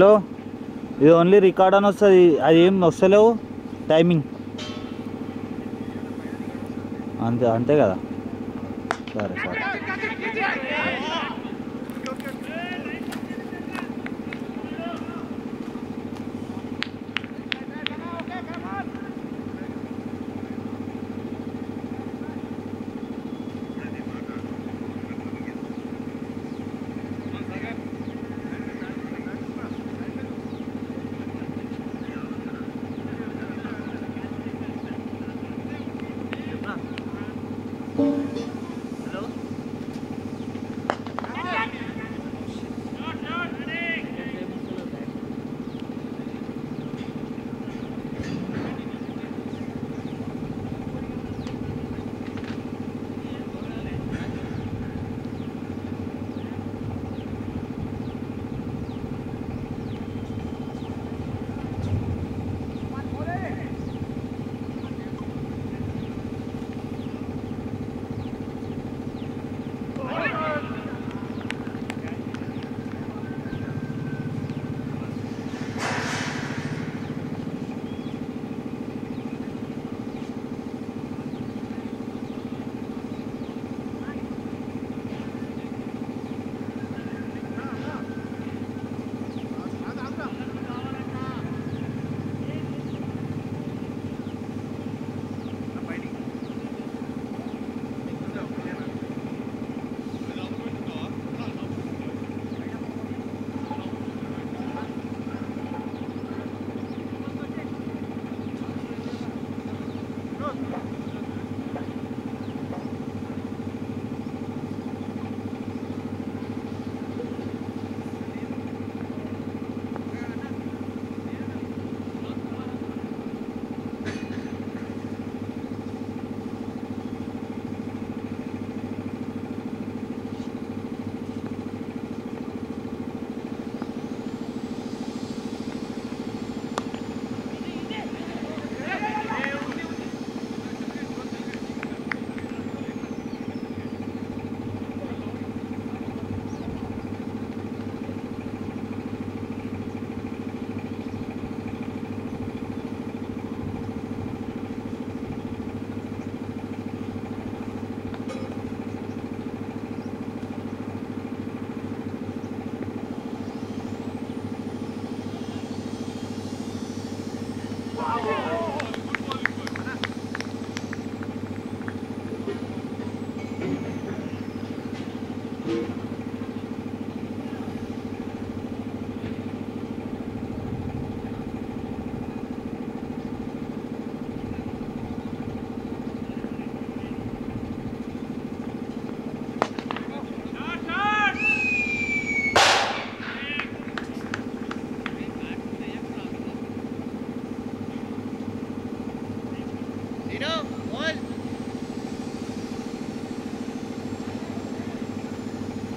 Hello ఇది only record అని వస్తుంది అది ఏం వస్తలేవు? టైమింగ్ అంతే అంతే కదా.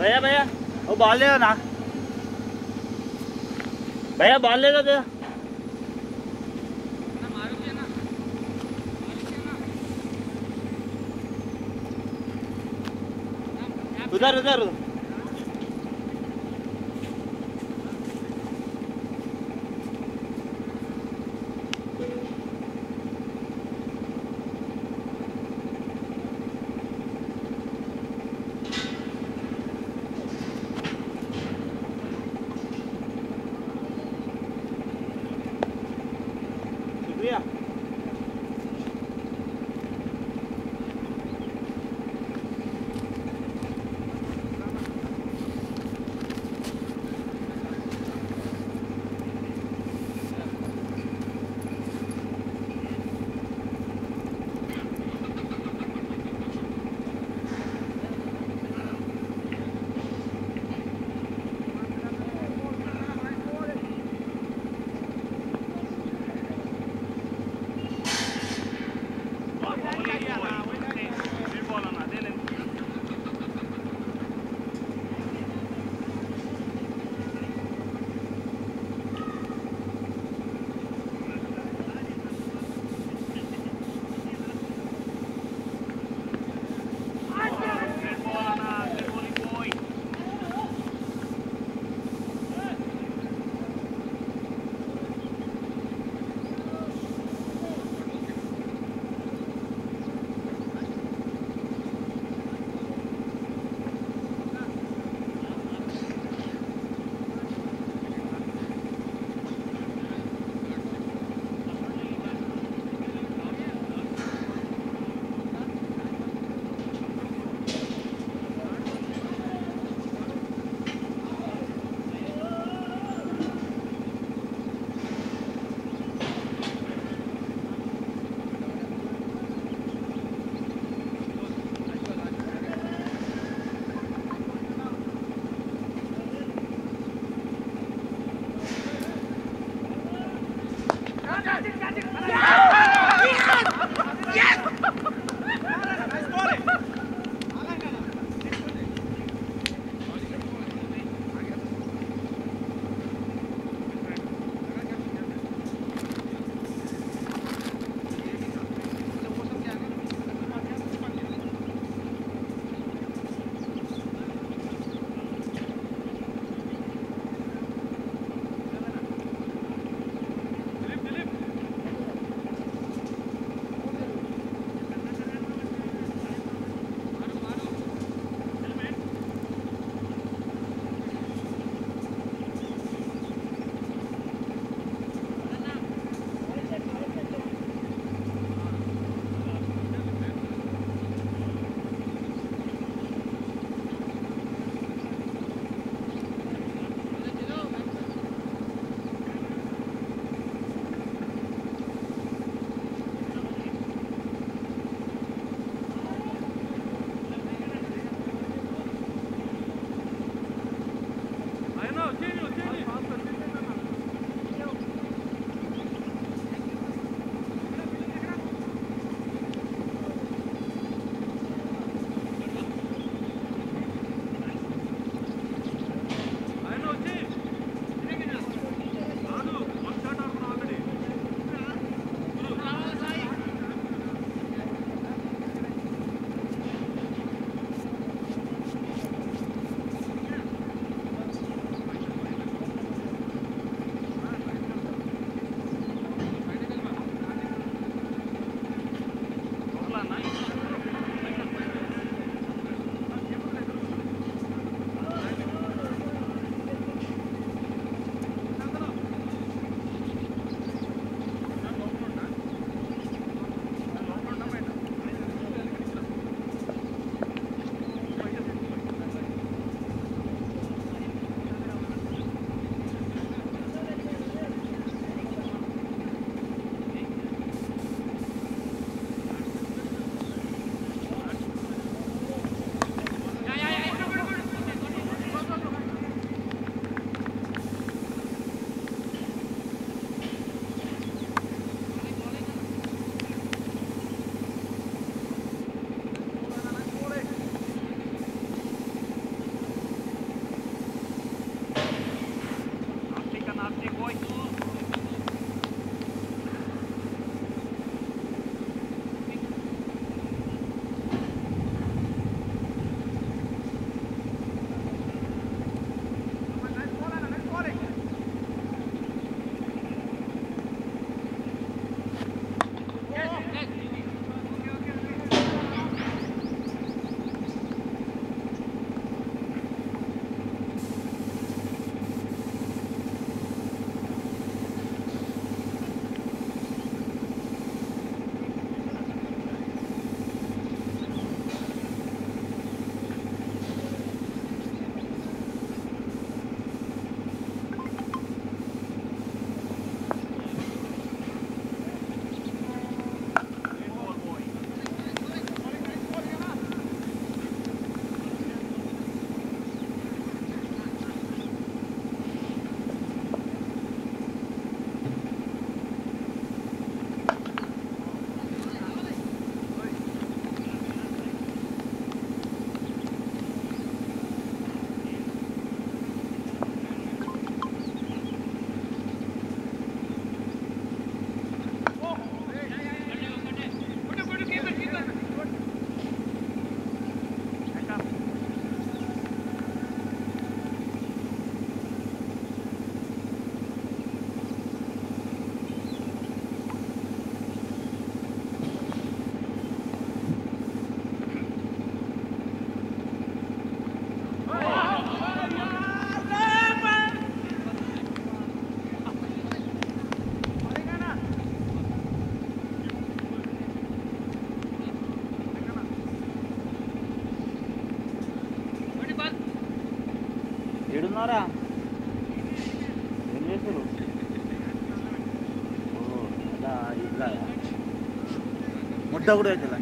भैया भैया वो बाल ले ना। भैया बाल ले क्या उधर उधर उधर। Tauro de Canal.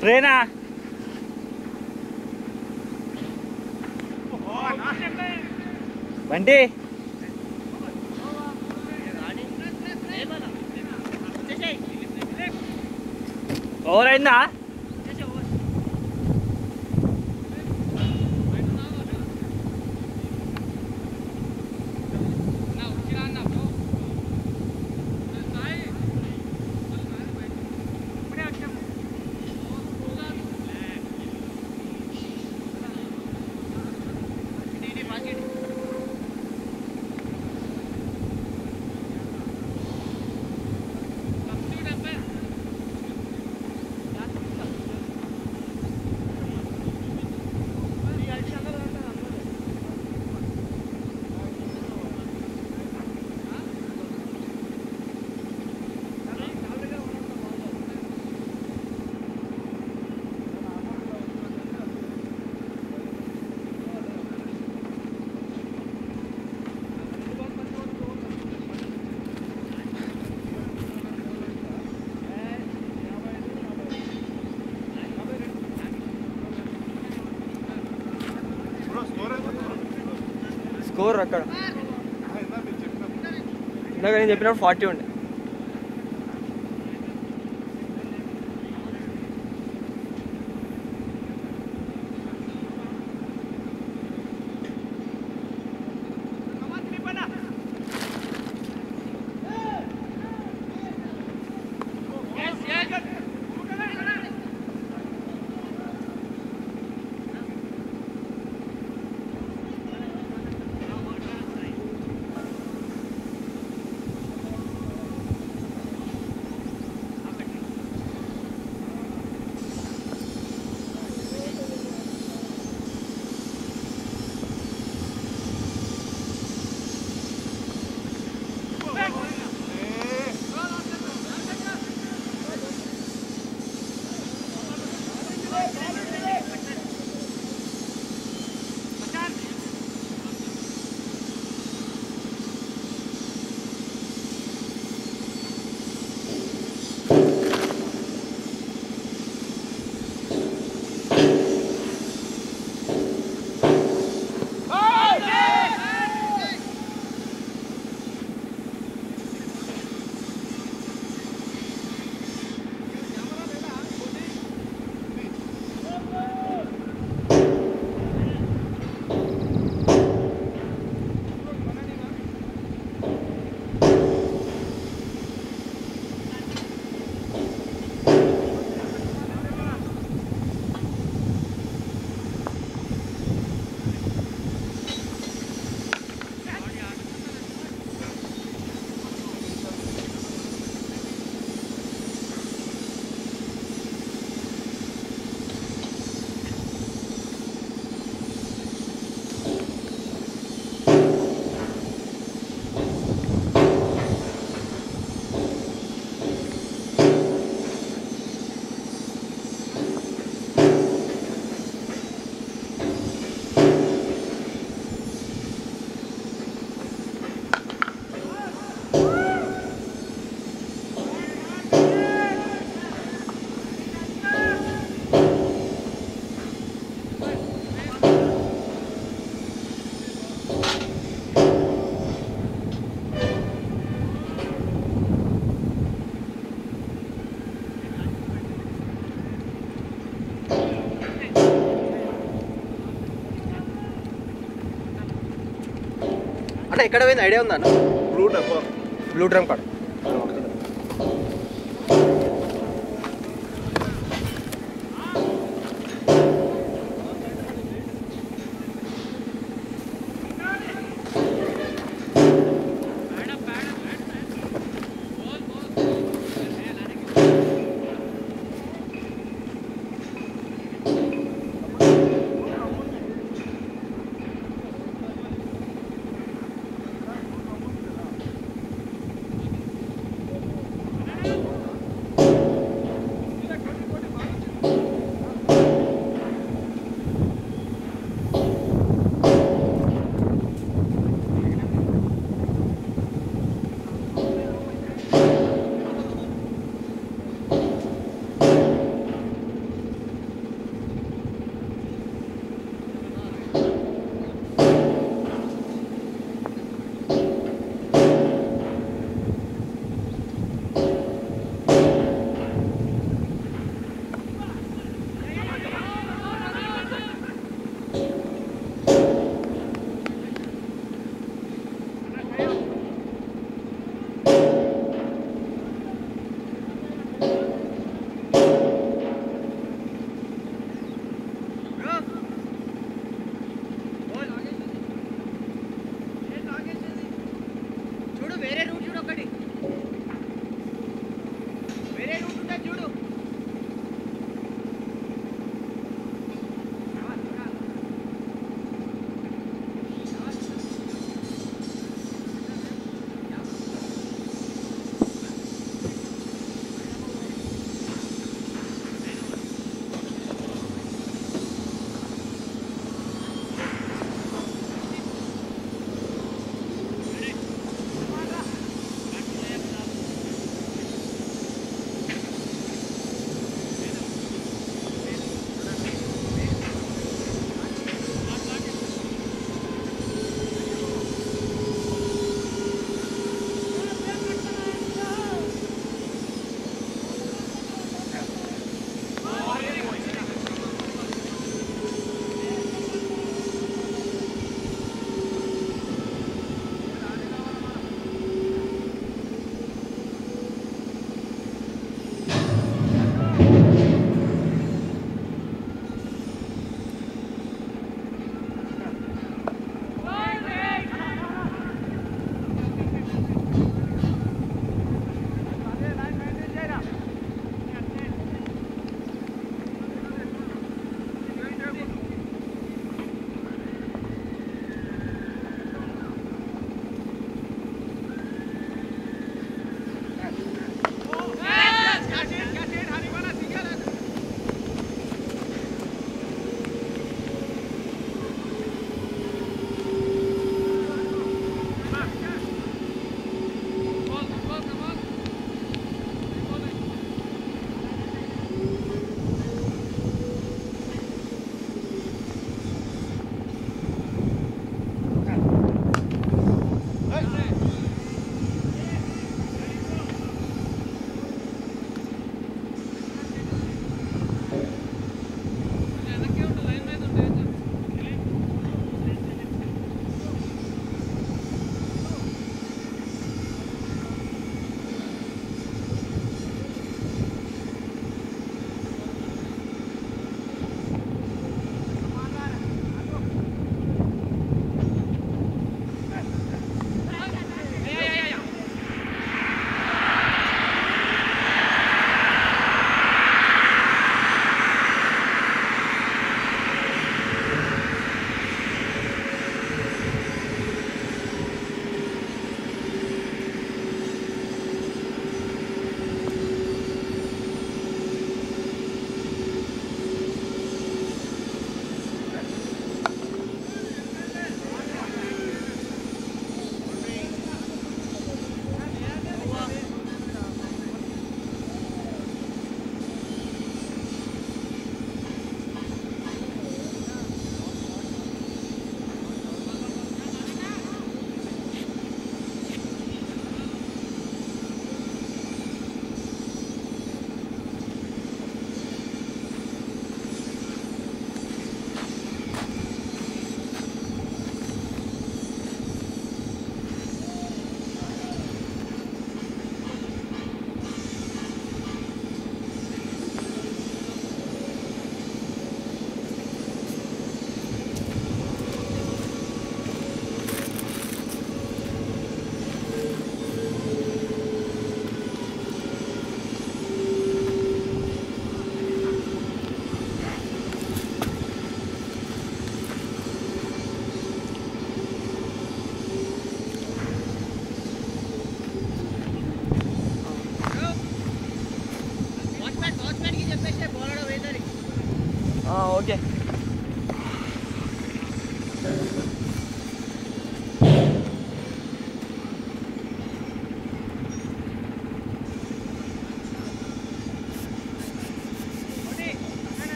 ట్రైనా బండి? ఓవర్ అయిందా? స్కోర్ అక్కడ. ఇందాక నేను చెప్పినప్పుడు ఫార్టీ ఉండే. ఎక్కడ పోయింది? ఐడియా ఉందా బ్లూ డ్రమ్ బ్లూ డ్రమ్ కాడ.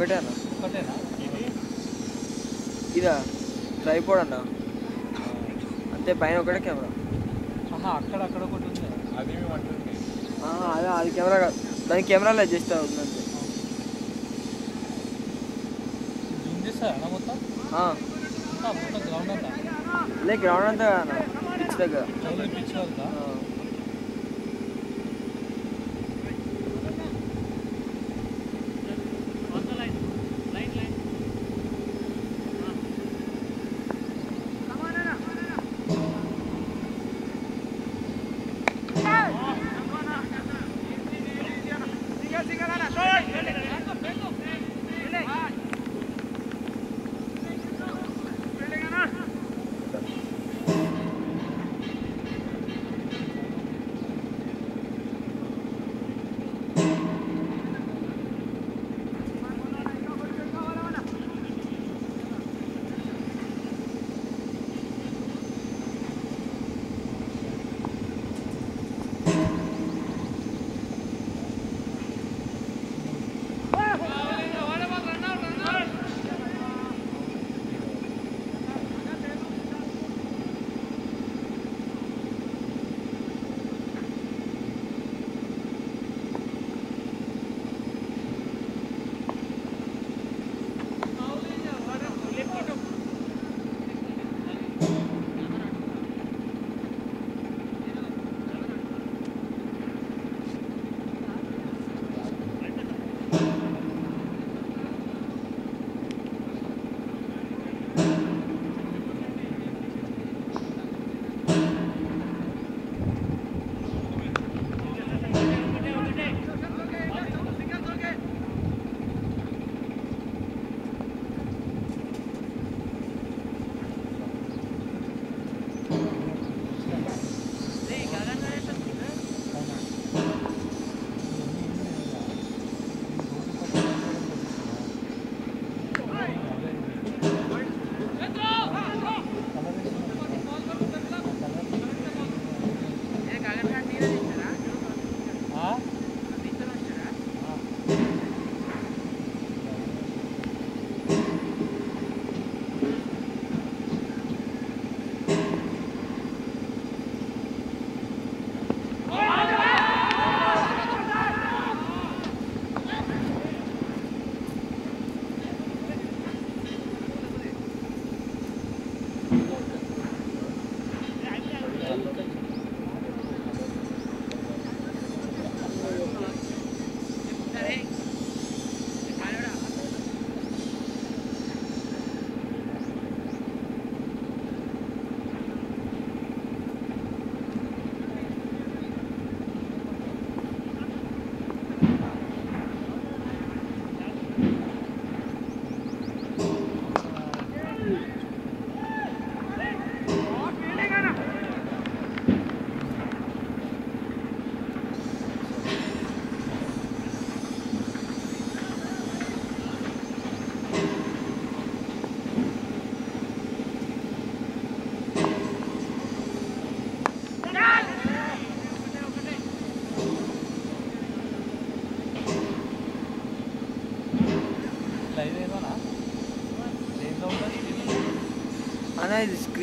ఒకటే అన్న ఒకటేనా? ఇదా? ట్రైపోడ్ అన్న? అంతే పైన ఒకటే కెమెరా. అక్కడ అక్కడ ఒకటి ఉంది. అది అదే అది కెమెరా కాదు. దాని కెమెరాలో మొత్తం? ఆ, అంతా మొత్తం గ్రౌండ్ అంతా? లే గ్రౌండ్ అంతా అన్న పిచ్ దగ్గర.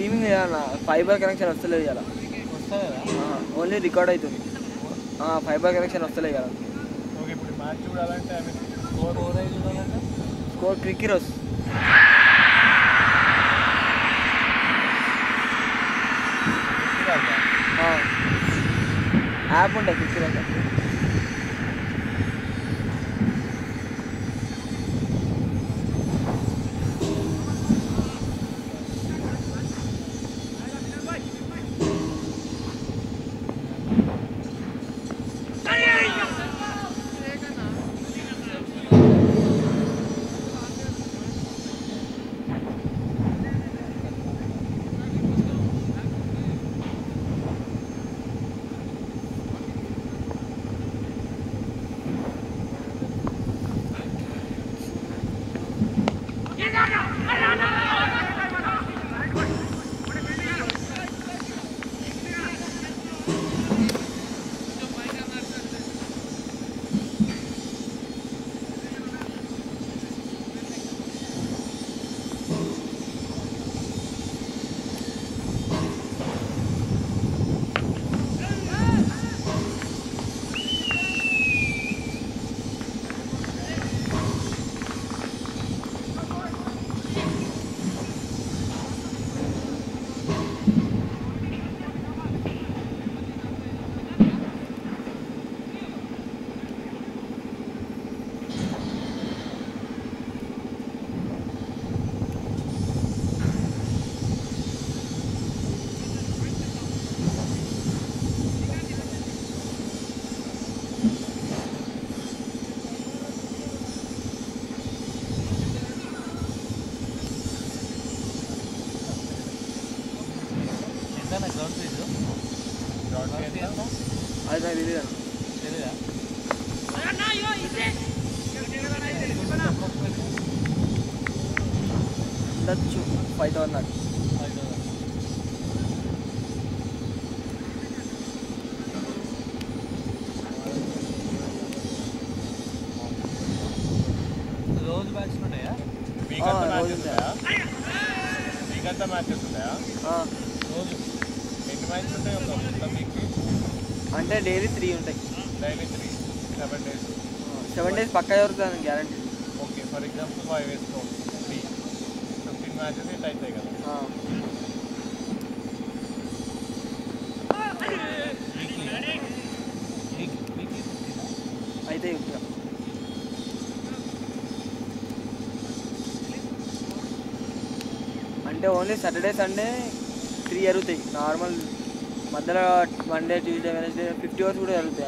స్క్రీమింగ్ లేదన్న ఫైబర్ కనెక్షన్ వస్తలేదు ఇలా కదా ఓన్లీ రికార్డ్ అవుతుంది ఫైబర్ కనెక్షన్ వస్తలేదు కదా స్కోర్ క్రికిరోస్ యాప్ ఉంటుంది క్రికిరోస్ డేస్ పక్కా జరుగుతుంది guarantee okay for example five వేసుకో. ఫిఫ్టీన్ మ్యాచెస్ ఇట్లా అవుతాయి కదా. అయితే అంటే ఓన్లీ సాటర్డే సండే త్రీ జరుగుతాయి. నార్మల్ మధ్యలో Monday Tuesday Wednesday fifty overs కూడా జరుగుతాయి.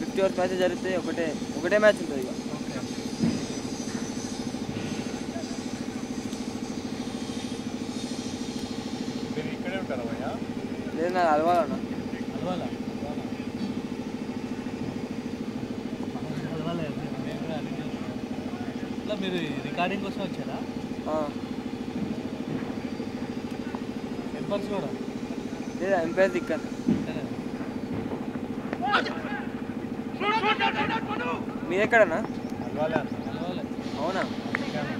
ఫిఫ్టీ అవర్స్ మ్యాచ్ జరుగుతాయి ఒకటే ఒకటే మ్యాచ్ ఉంటుంది ఇక. ఓకే మీరు ఇక్కడే ఉంటారా భయ్యా? లేదు నాకు అలవాలన్నా. అలవాలా. ఇట్లా మీరు రికార్డింగ్ కోసం వచ్చారా? ఎంపర్స్ కూడా లేదా ఎంపైర్ దిక్కను. మీరు ఎక్కడన్నా అలవాలే అన్న అలవాలే అవునా అందుకేనా?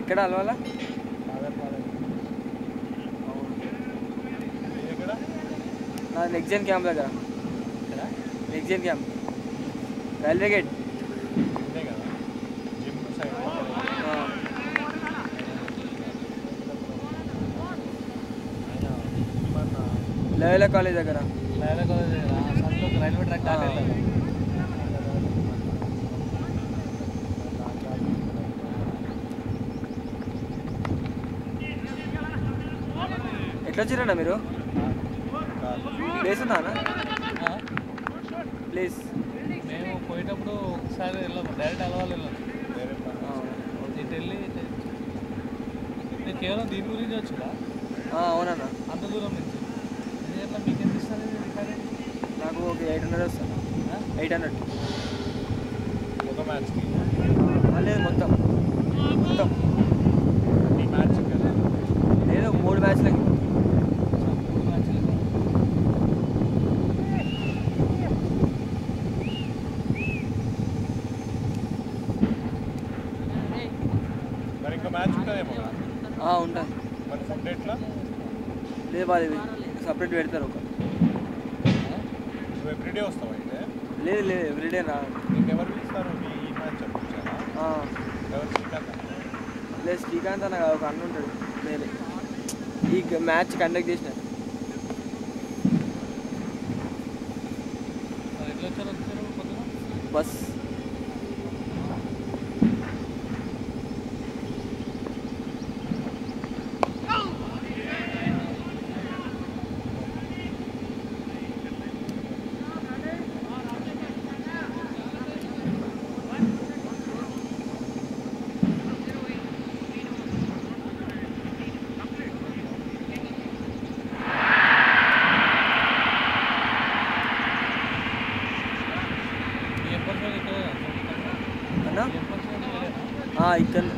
ఎక్కడ అలవాలా ఫాదర్ ఫాదర్ మీరు ఎక్కడ నా నెక్స్ట్ క్యాంప్ దగ్గర ఇక్కడ నెక్స్ట్ క్యాంప్ రైల్వే గేట్ ఇదే కదా జిమ్ సైడ్ లయోలా కాలేజ్ దగ్గర రైల్వే కాలేజ్ దగ్గర సంతలోకి రైల్వే ట్రాక్ వచ్చిరన్నా మీరు? ప్లేస్ ఉందా? అన్న ఆ? ప్లేస్. మేము పోయేటప్పుడు ఒకసారి వెళ్ళాము. డైరెక్ట్ అలవాళ్ళు వెళ్ళాము ఇటు వెళ్ళి కేవలం దీని గురించి వచ్చిరా అవునన్నా. అంత దూరం నుంచి. మీకు ఎంత ఇస్తారు? నాకు ఒక ఎయిట్ హండ్రెడ్ వస్తాను? ఎయిట్ హండ్రెడ్ ఒక మ్యాచ్కి లేదు మొత్తం మొత్తం ఈ మ్యాచ్ కదా లేదు ఒక మూడు మ్యాచ్లకి మూడు మ్యాచ్లు మరి ఇంకా మ్యాచ్ ఉంటుందేమో కదా ఉంటుంది మరి ఫుడ్ ఎట్లా లేదు వాళ్ళు సపరేట్ పెడతారు ఒక ఎవ్రీడే వస్తావు అయితే? లేదు లేదు ఎవ్రీడే రా ఎవరు పిలుస్తారు లేదు శ్రీకాంత్ అన్న ఒక అన్న ఉంటాడు నేనే. ఈ మ్యాచ్ కండక్ట్ చేసిన. icon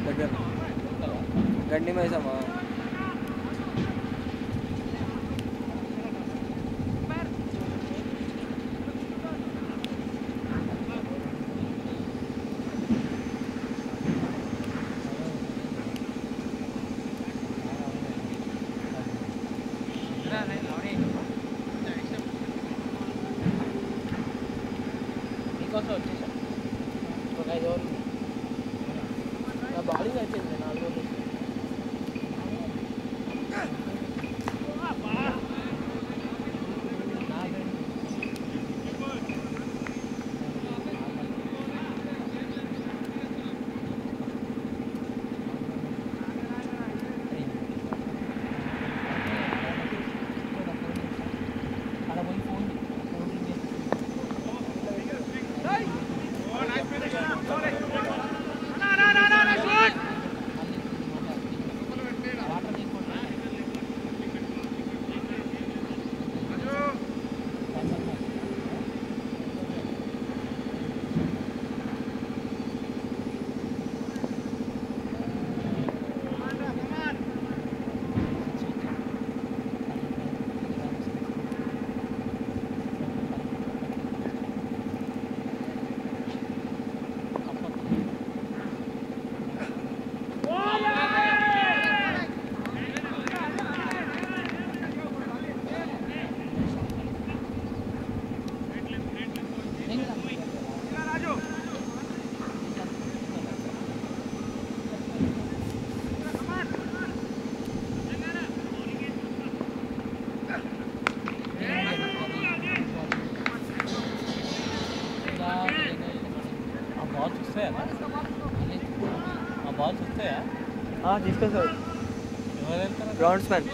grounds man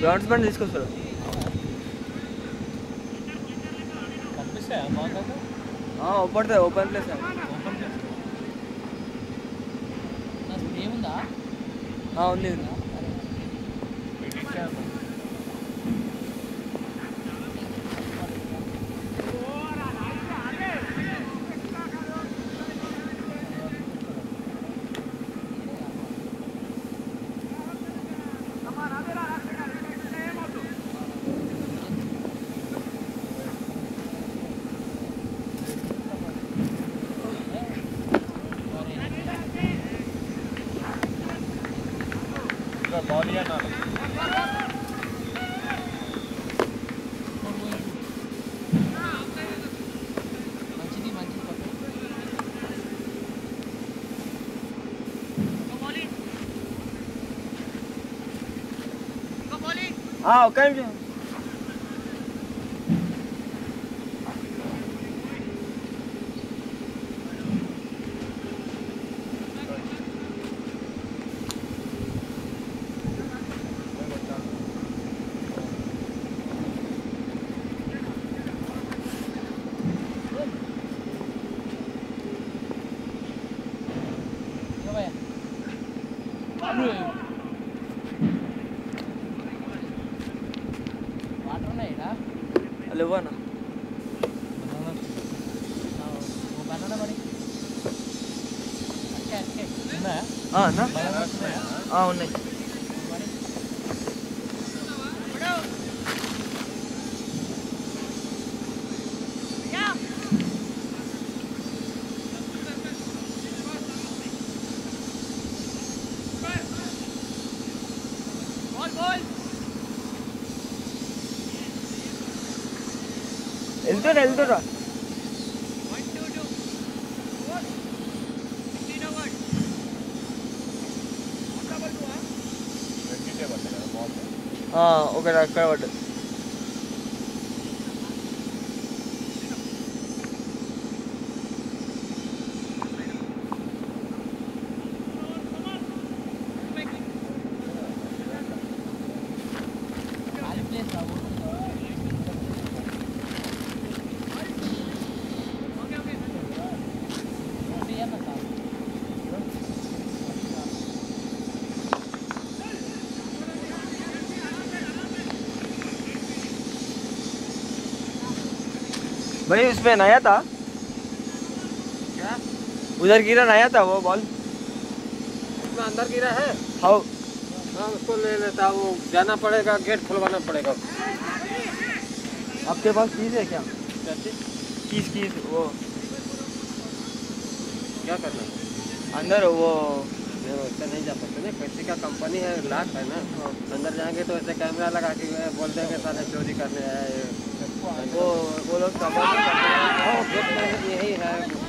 grounds man ball అయితే ఓపెన్ ప్లేస్ ఉంది ఉంది. 好干净。ఉన్నాయి వెళ్తురా వెళ్తురా ఒకటి అక్కడ పడ్డది भाई उसमें नया था। क्या? उधर गिरा नया था वो बॉल उसमें अंदर गिरा है? हाउ हाँ उसको ले लेता वो जाना पड़ेगा गेट खुलवाना पड़ेगा। आपके पास चीज़ है क्या? चीज़? कीज वो। क्या करना? अंदर वो। नहीं नहीं जा सकते ना किसी का कंपनी है लाख है ना। अंदर जाएँगे तो ऐसे कैमरा लगा के बोल देंगे सारे चोरी करने आए। वो वो लोग हाँ, तो यही है।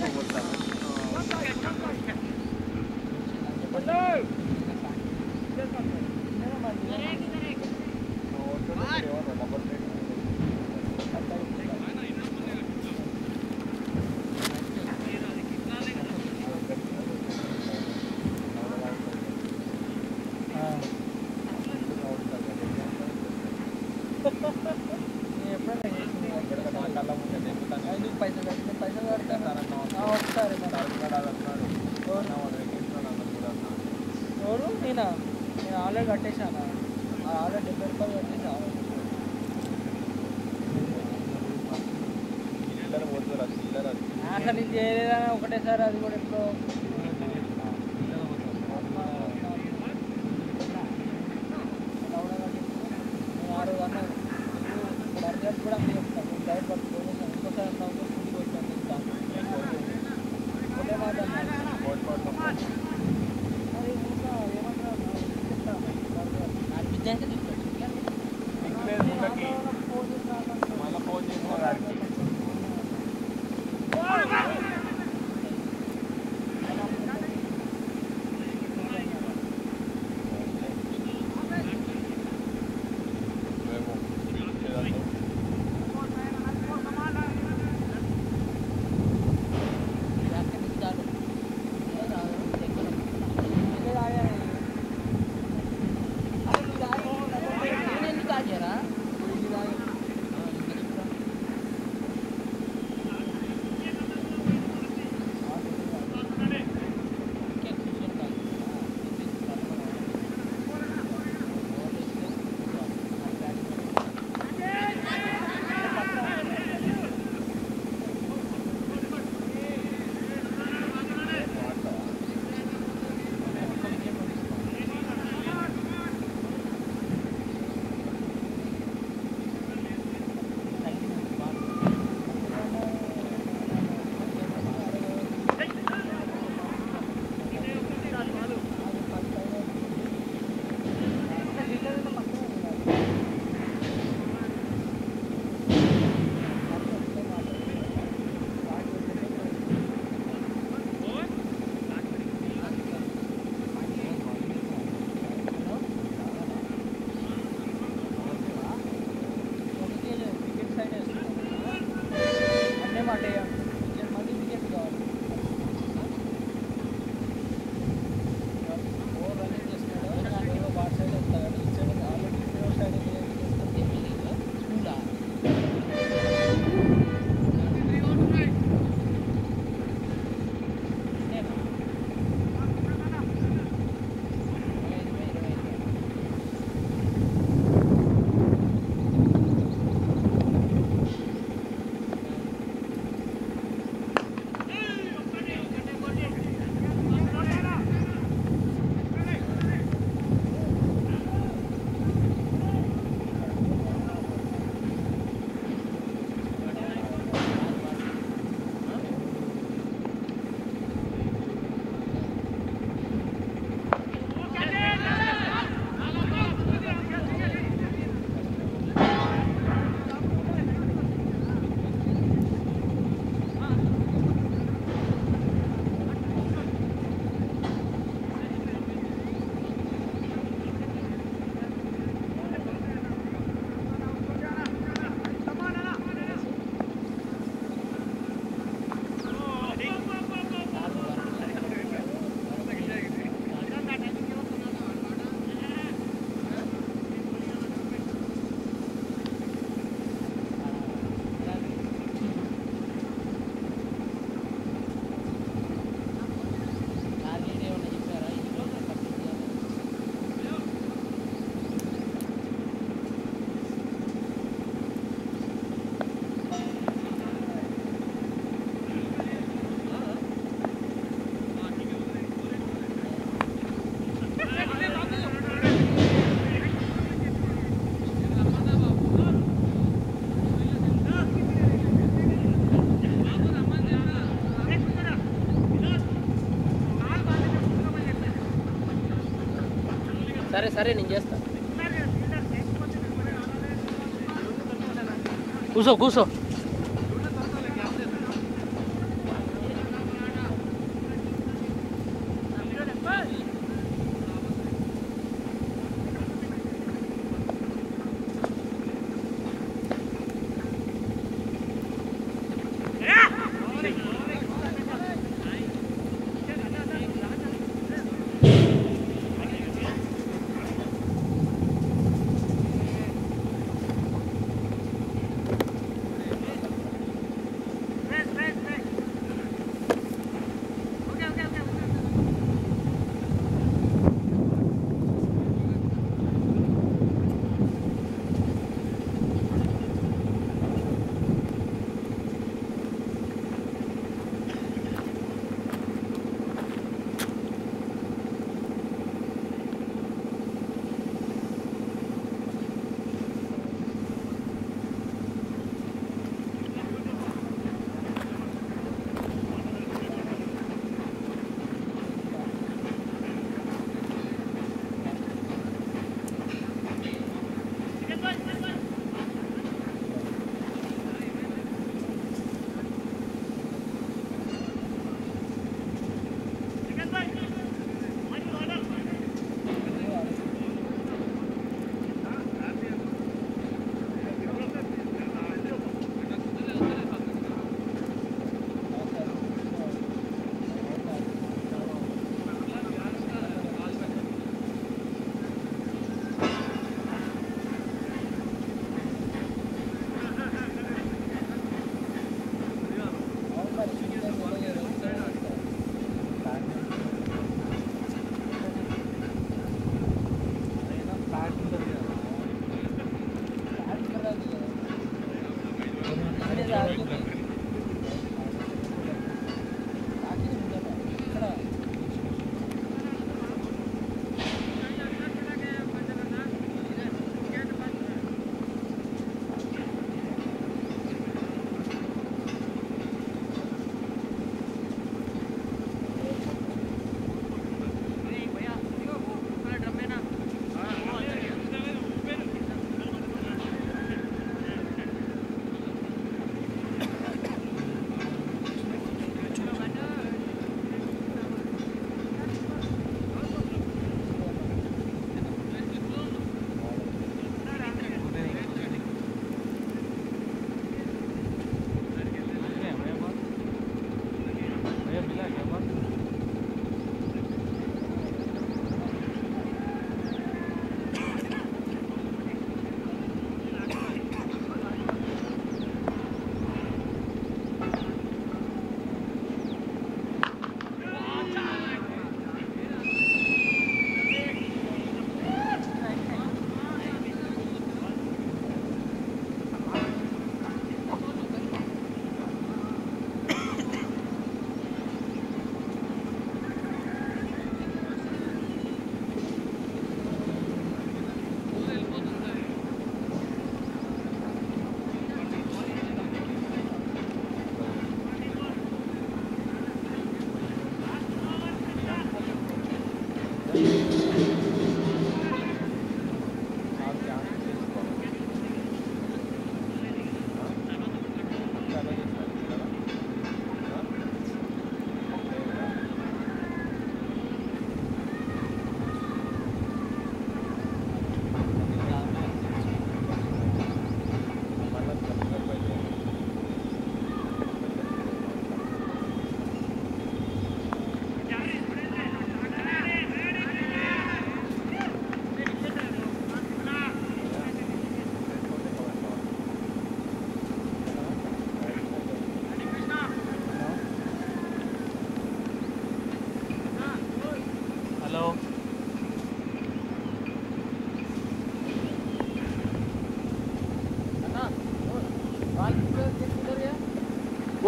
సరే సరే నేను చేస్తా కూసో కూసో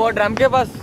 वो ड्रम के पास।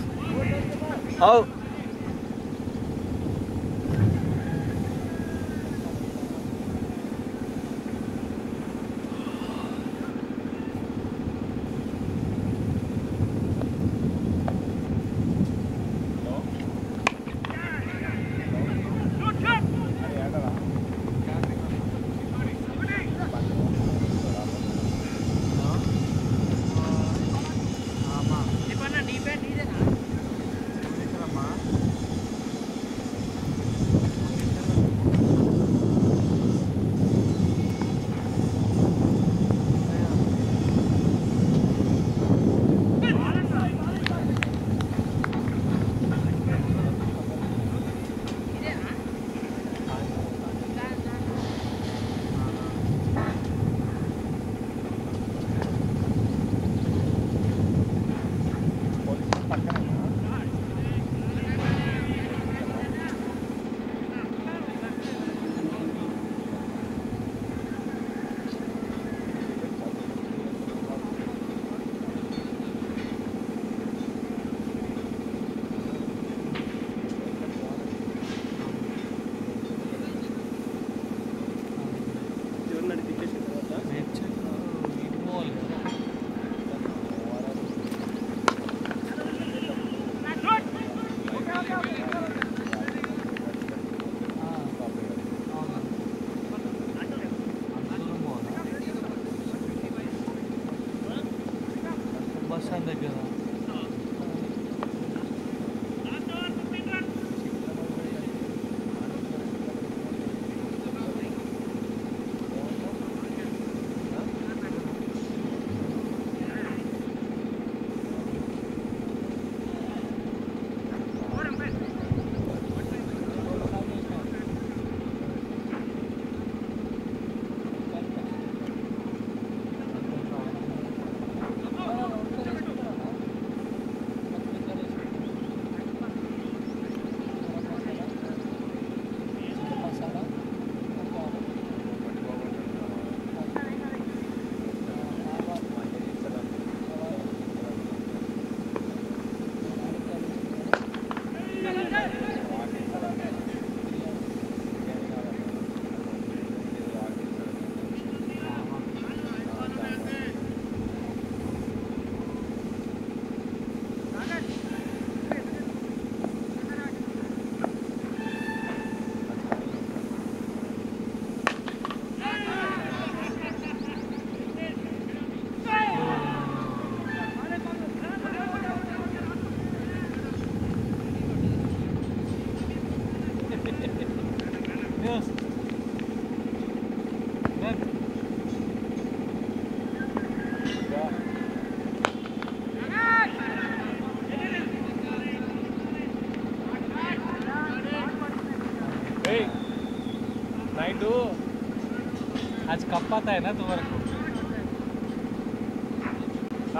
पाता है ना तुम्हारे को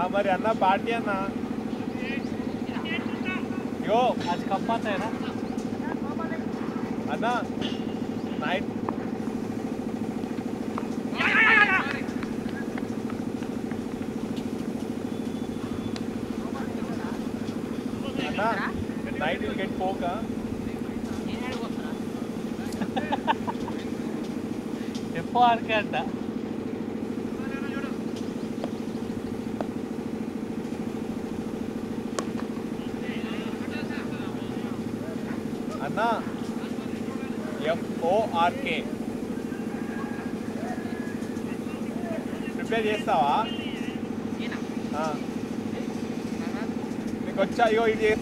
हमारे अन्ना पार्टी है ना. यो. आज कब पाता है ना.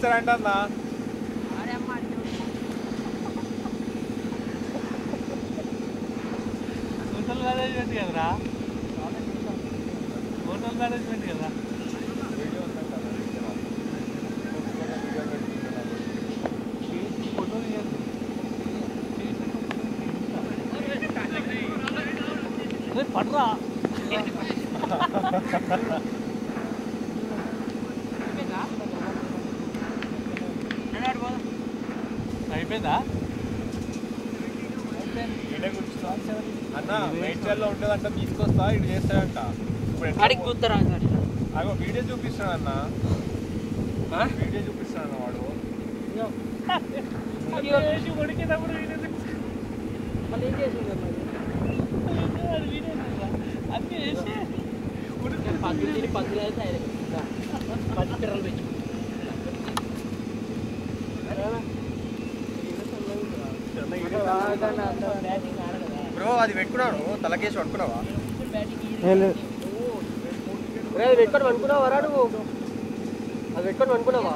ఇగో ఇది చేస్తారంట అన్నా అది పెట్టుకున్నాను తలకేసి పట్టుకున్నావా లేదు. అది పెట్టుకొని అనుకున్నావా రా నువ్వు? అది పెట్టుకొని అనుకున్నావా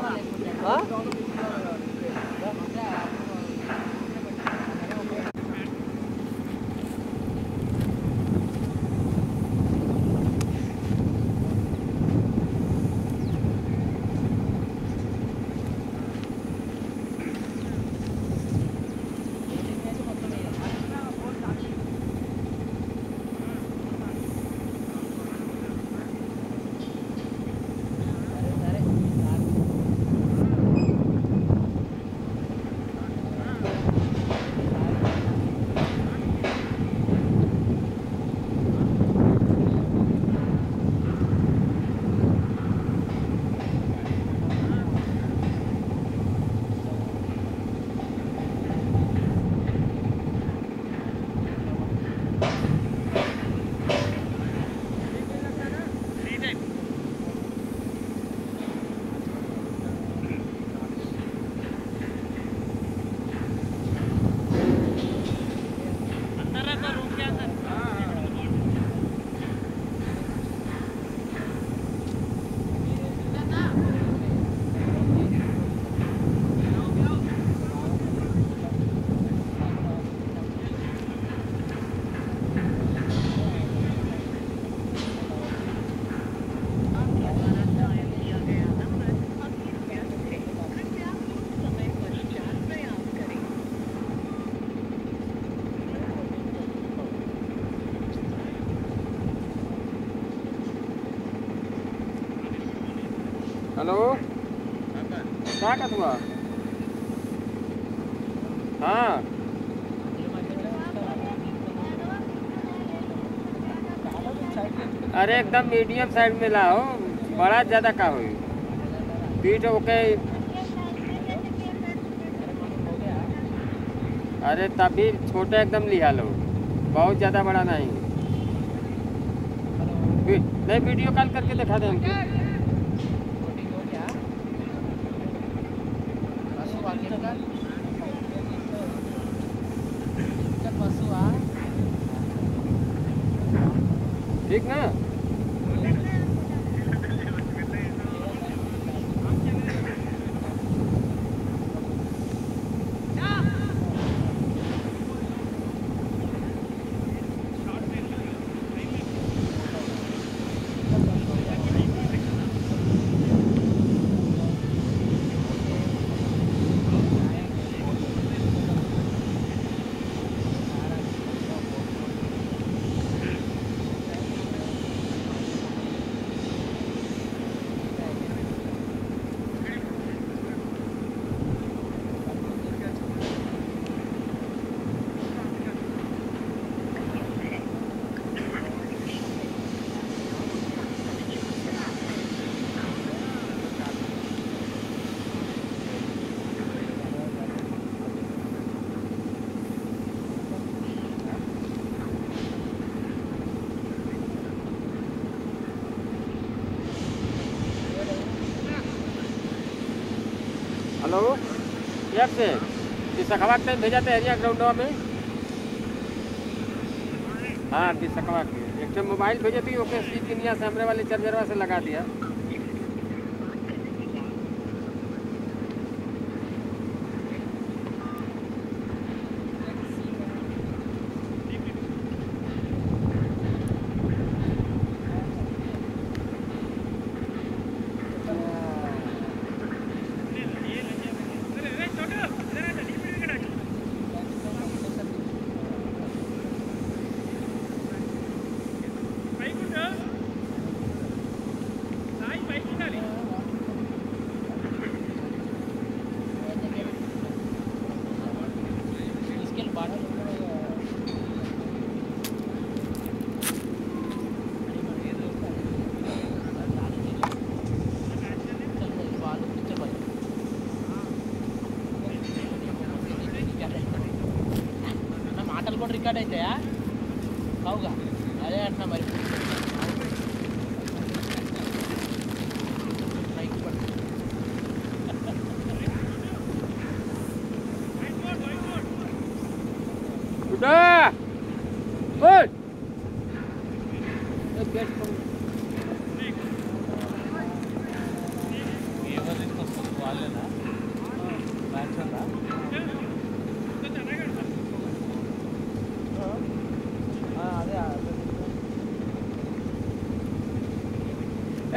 हेलो। क्या कहत हुआ? हाँ। अरे एकदम मीडियम साइड में लाओ बड़ा ज़्यादा का हो पीठ ओके अरे तभी छोटा एकदम लिया लो बहुत ज़्यादा बड़ा नहीं। नहीं वीडियो कॉल करके दिखा दे Weg, ne? Nah. बिसखवा में भेजा था एरिया ग्राउंडवा में? हाँ बिसखवा के एक मोबाइल भेजे थी, ओके सीट के निया से हमरे वाले चार्जरवा से लगा दिया।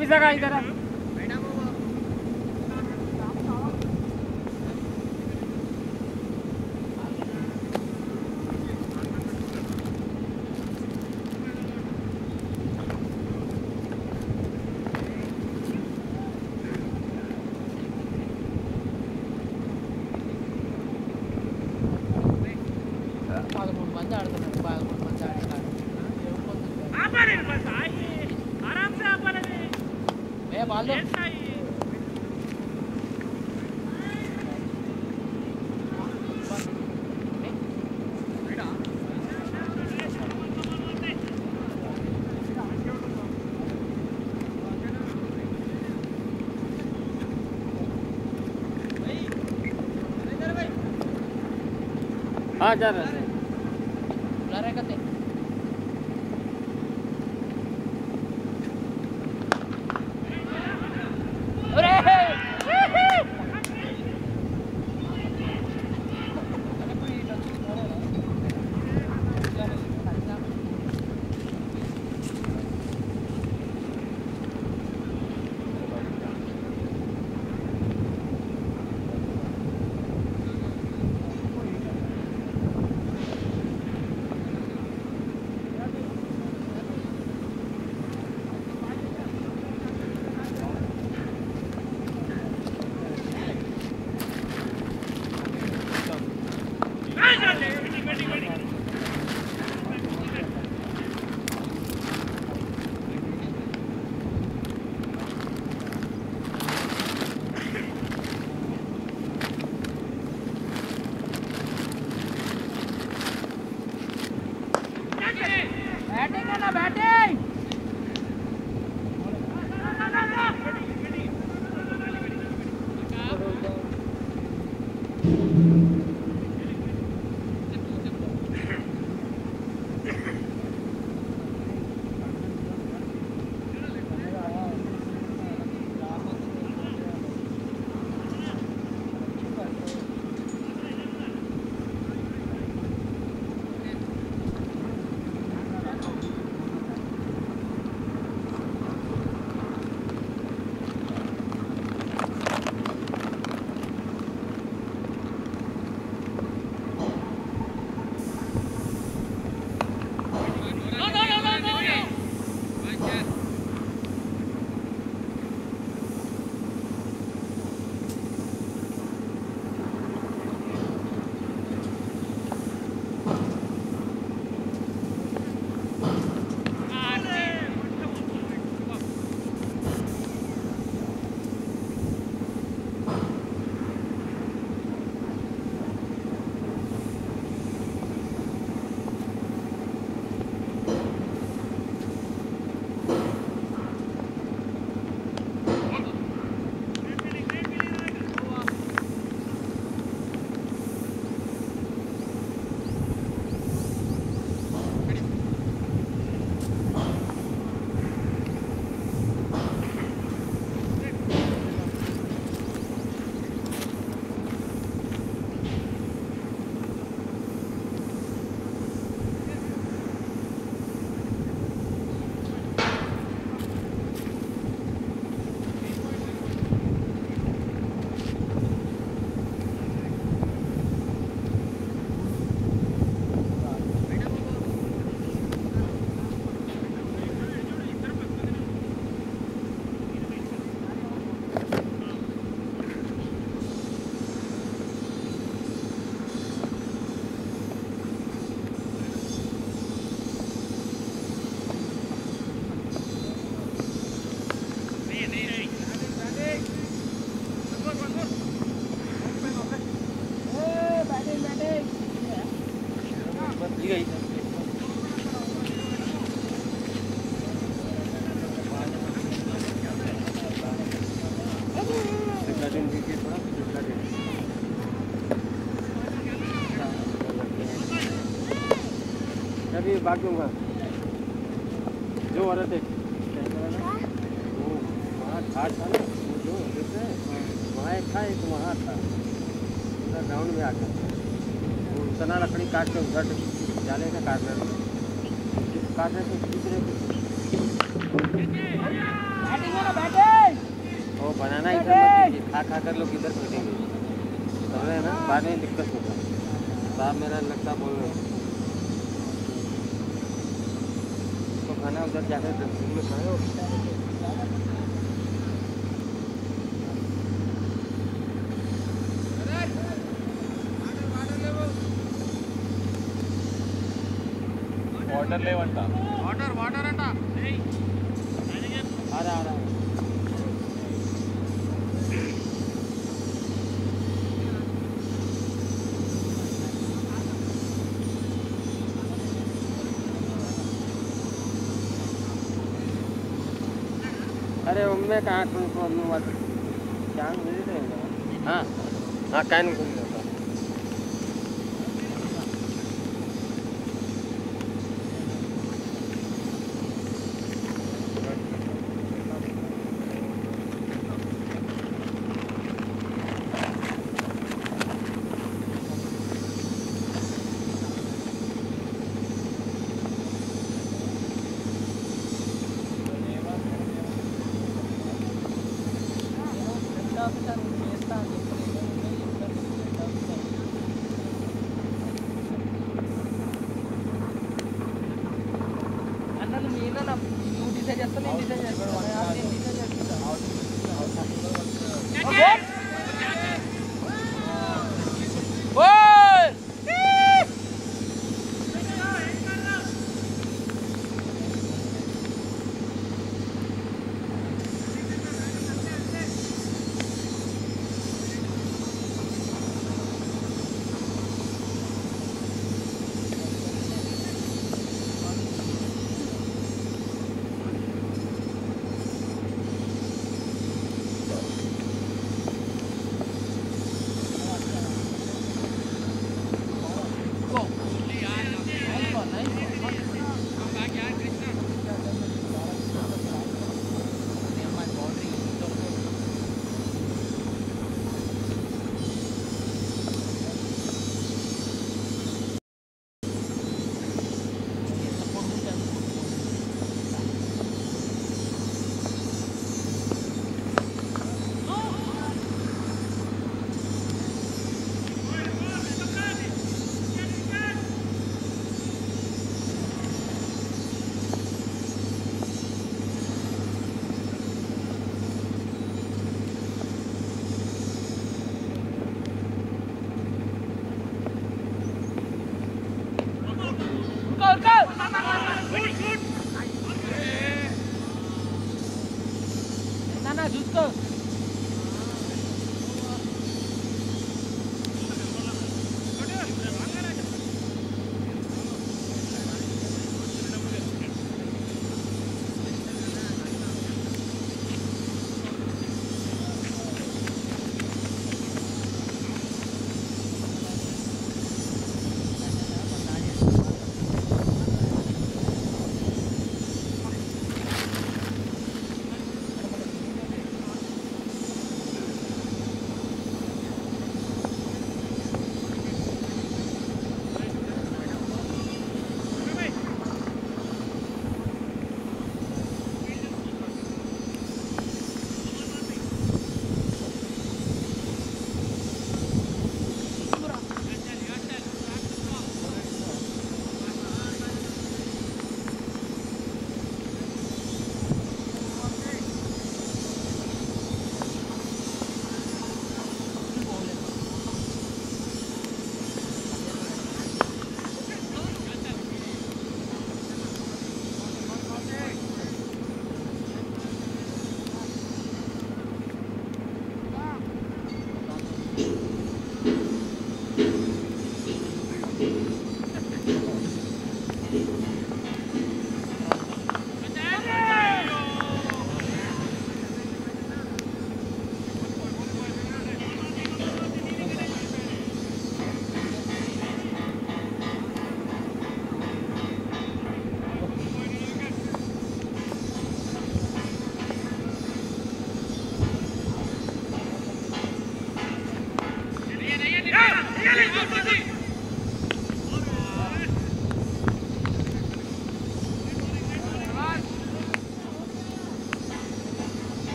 久々が ajar. बैठे बाग दूँगा जो औरत है। अंदर में और ऑर्डर ले बनता การคนคนวัดจ้างนี่เองอะอาการ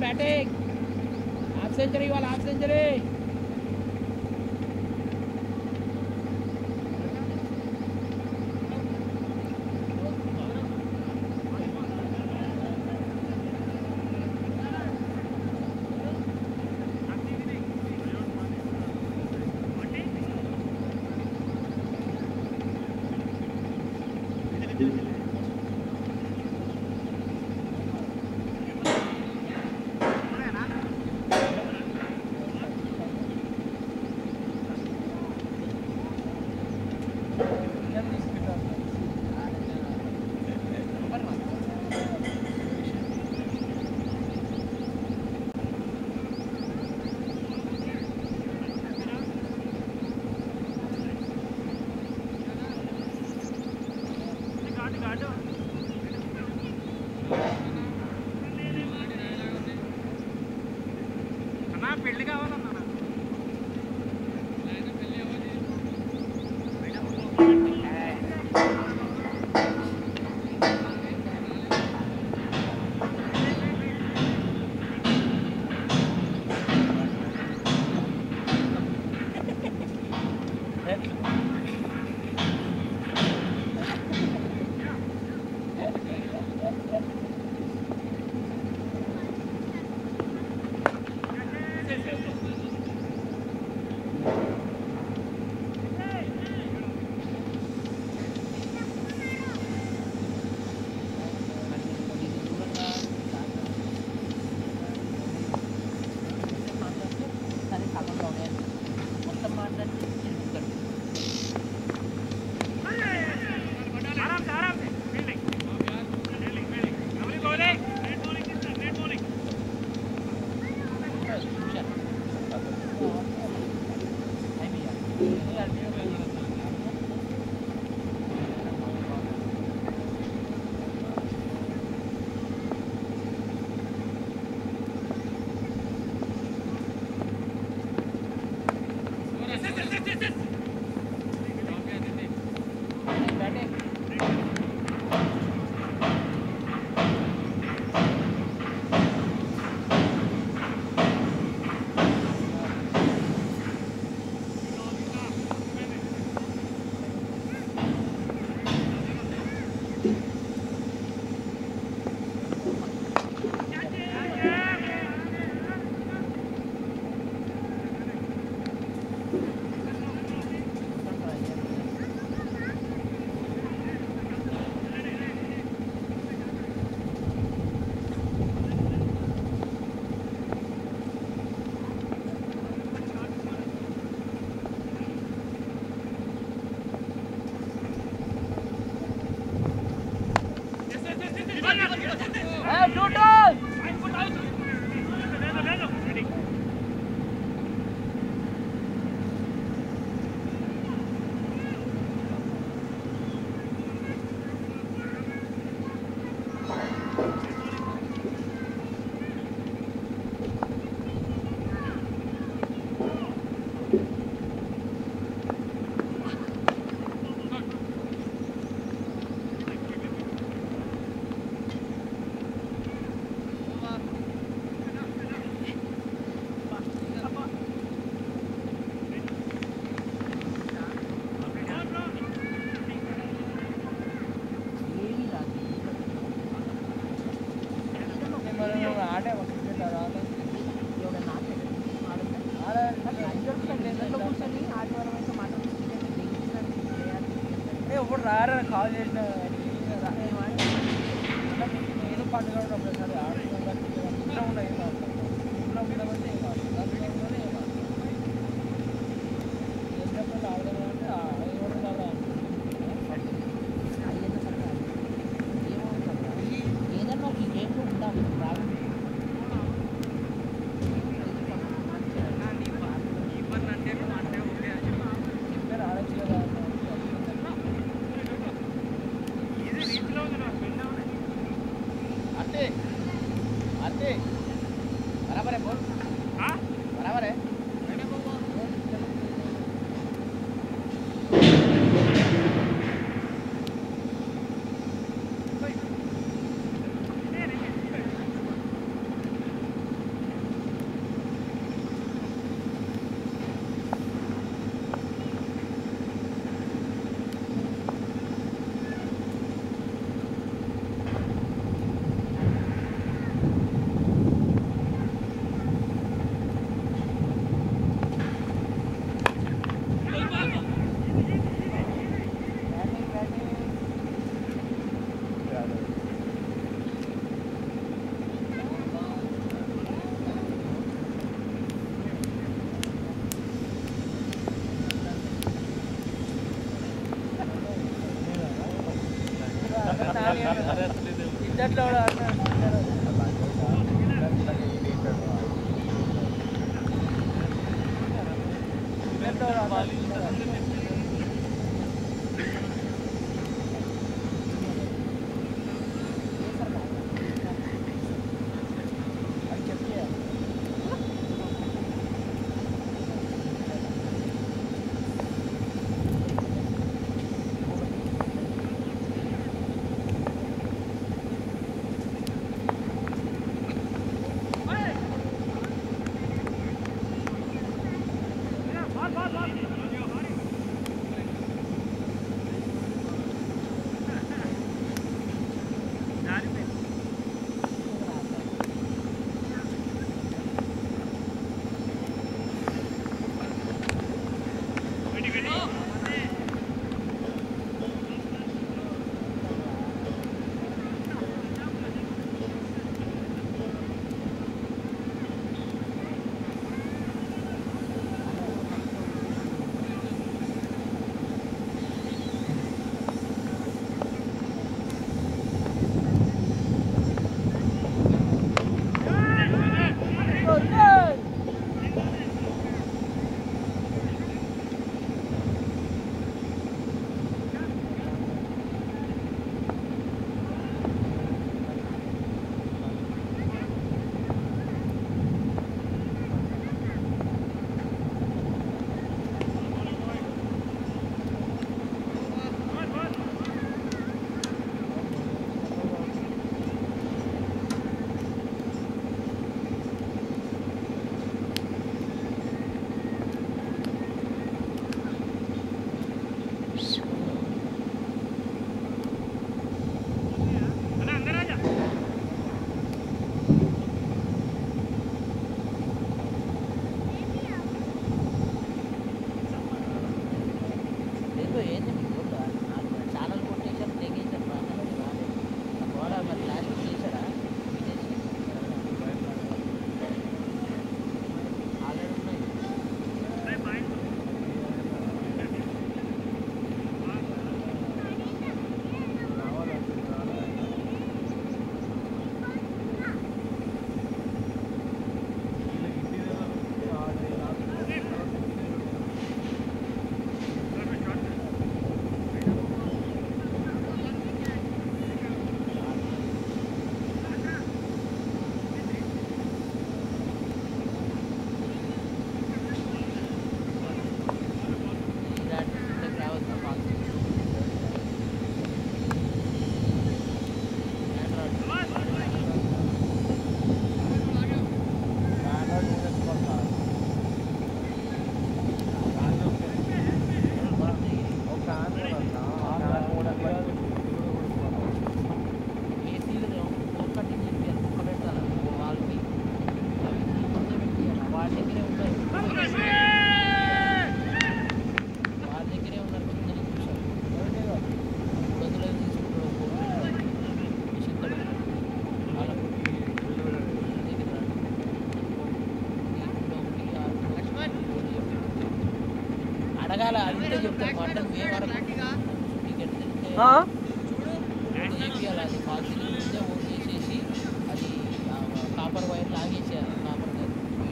बैठे। आप सेंचुरी वाला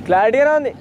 క్లారిటీగానే ఉంది.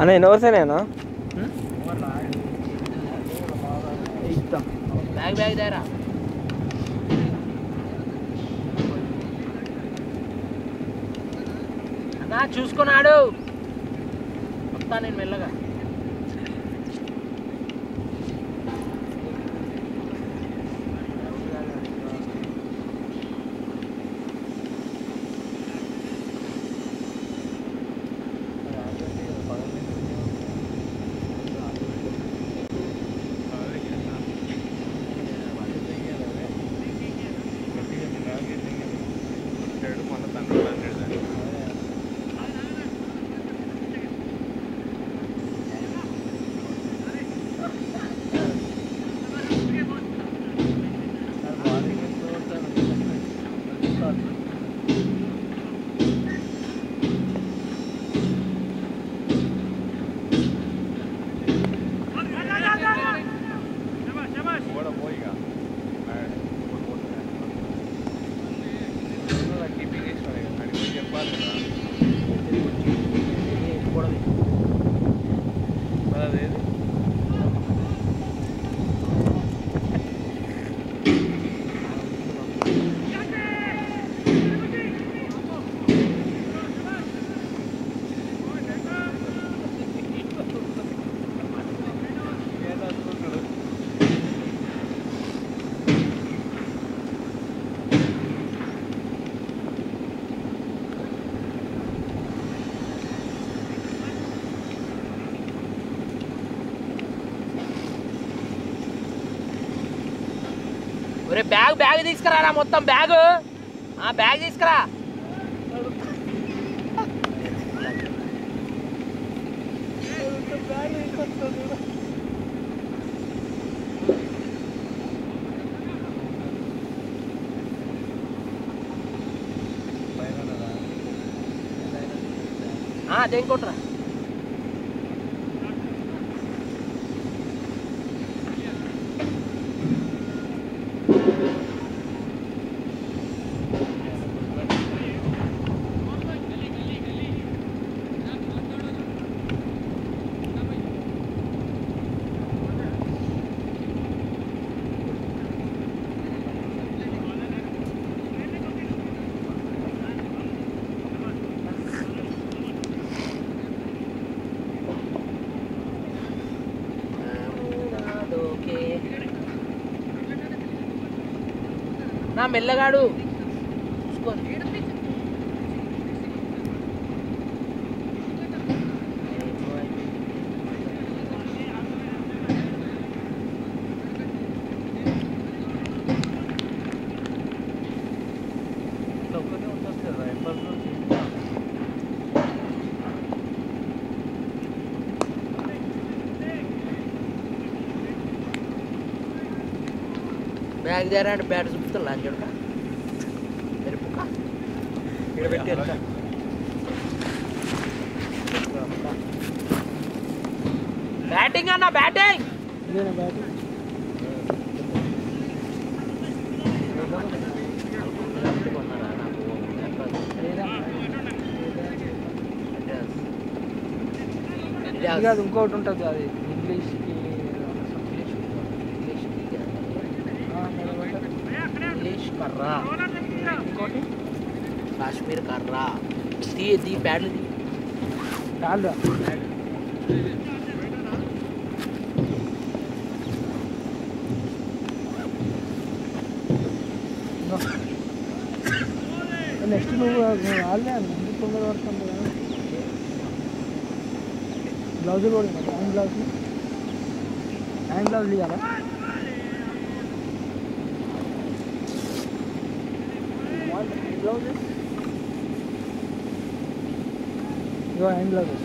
అన్న ఎన్ని అవర్స్ అయినా ఇస్తాం బ్యాగ్ బ్యాగ్ దారా అన్నా చూసుకున్నాడు బ్యాగ్ బ్యాగ్ తీసుకురారా మొత్తం బ్యాగ్ ఆ బ్యాగ్ తీసుకురా ఆ, దేనికోట్రా మెల్లగాడు చూసుకో ఒక్కటే ఉంటుంది కదా ఎప్పటి కాదు ఇంకోటి ఉంటుంది అది ఇంగ్లీష్కి ఆ, మరి ఏమంటారు? ఇంగ్లీష్ కర్రా ఇంకోటి కాశ్మీర్ కర్రా తీ తీ ప్యాడ్లు తీ చాలు ब्लाउज ही बोल हैंड ब्लाउज हैंड ब्लाउज लिया था ब्लाउज जो हैंड ब्लाउज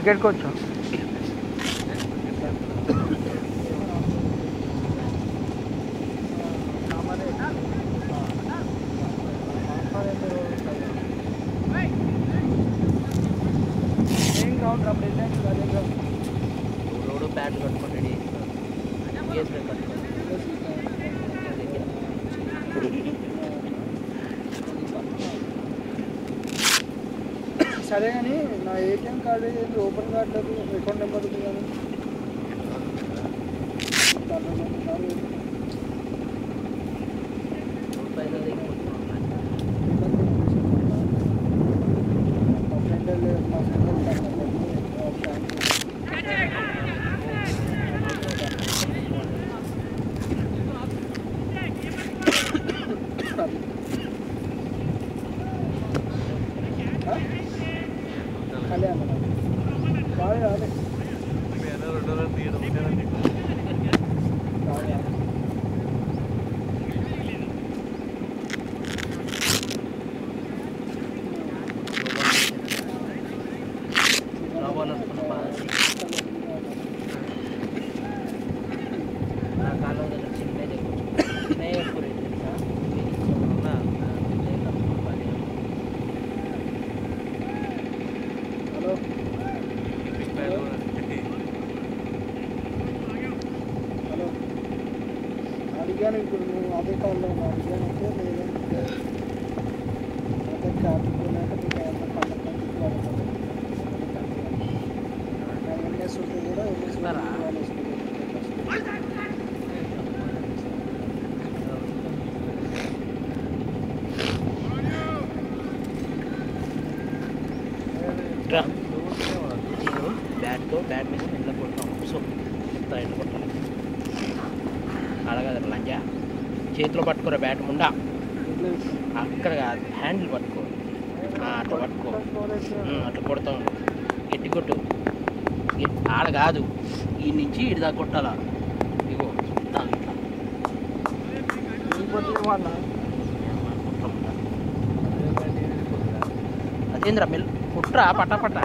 क्रिकेट कोच अच्छा। रोड पैड कटी बी एस कट। సరే కానీ నా ATM card open card account number కానీ 到那个 కాదు. ఈ నుంచి ఇటు దాకా కొట్టాల? ఇగో అదేంద్ర మెల్ కుట్రా పట్టపట్టా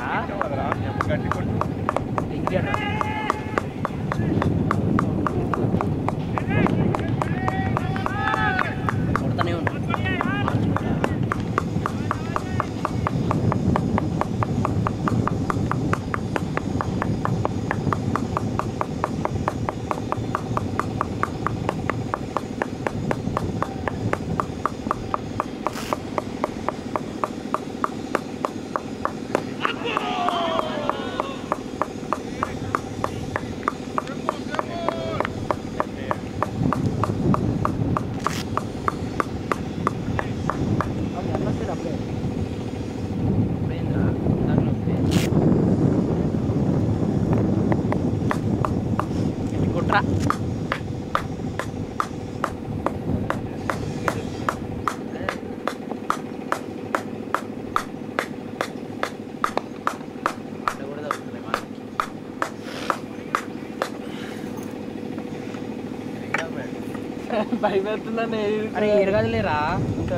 అరే ఎరగదులేరా? ఇంకా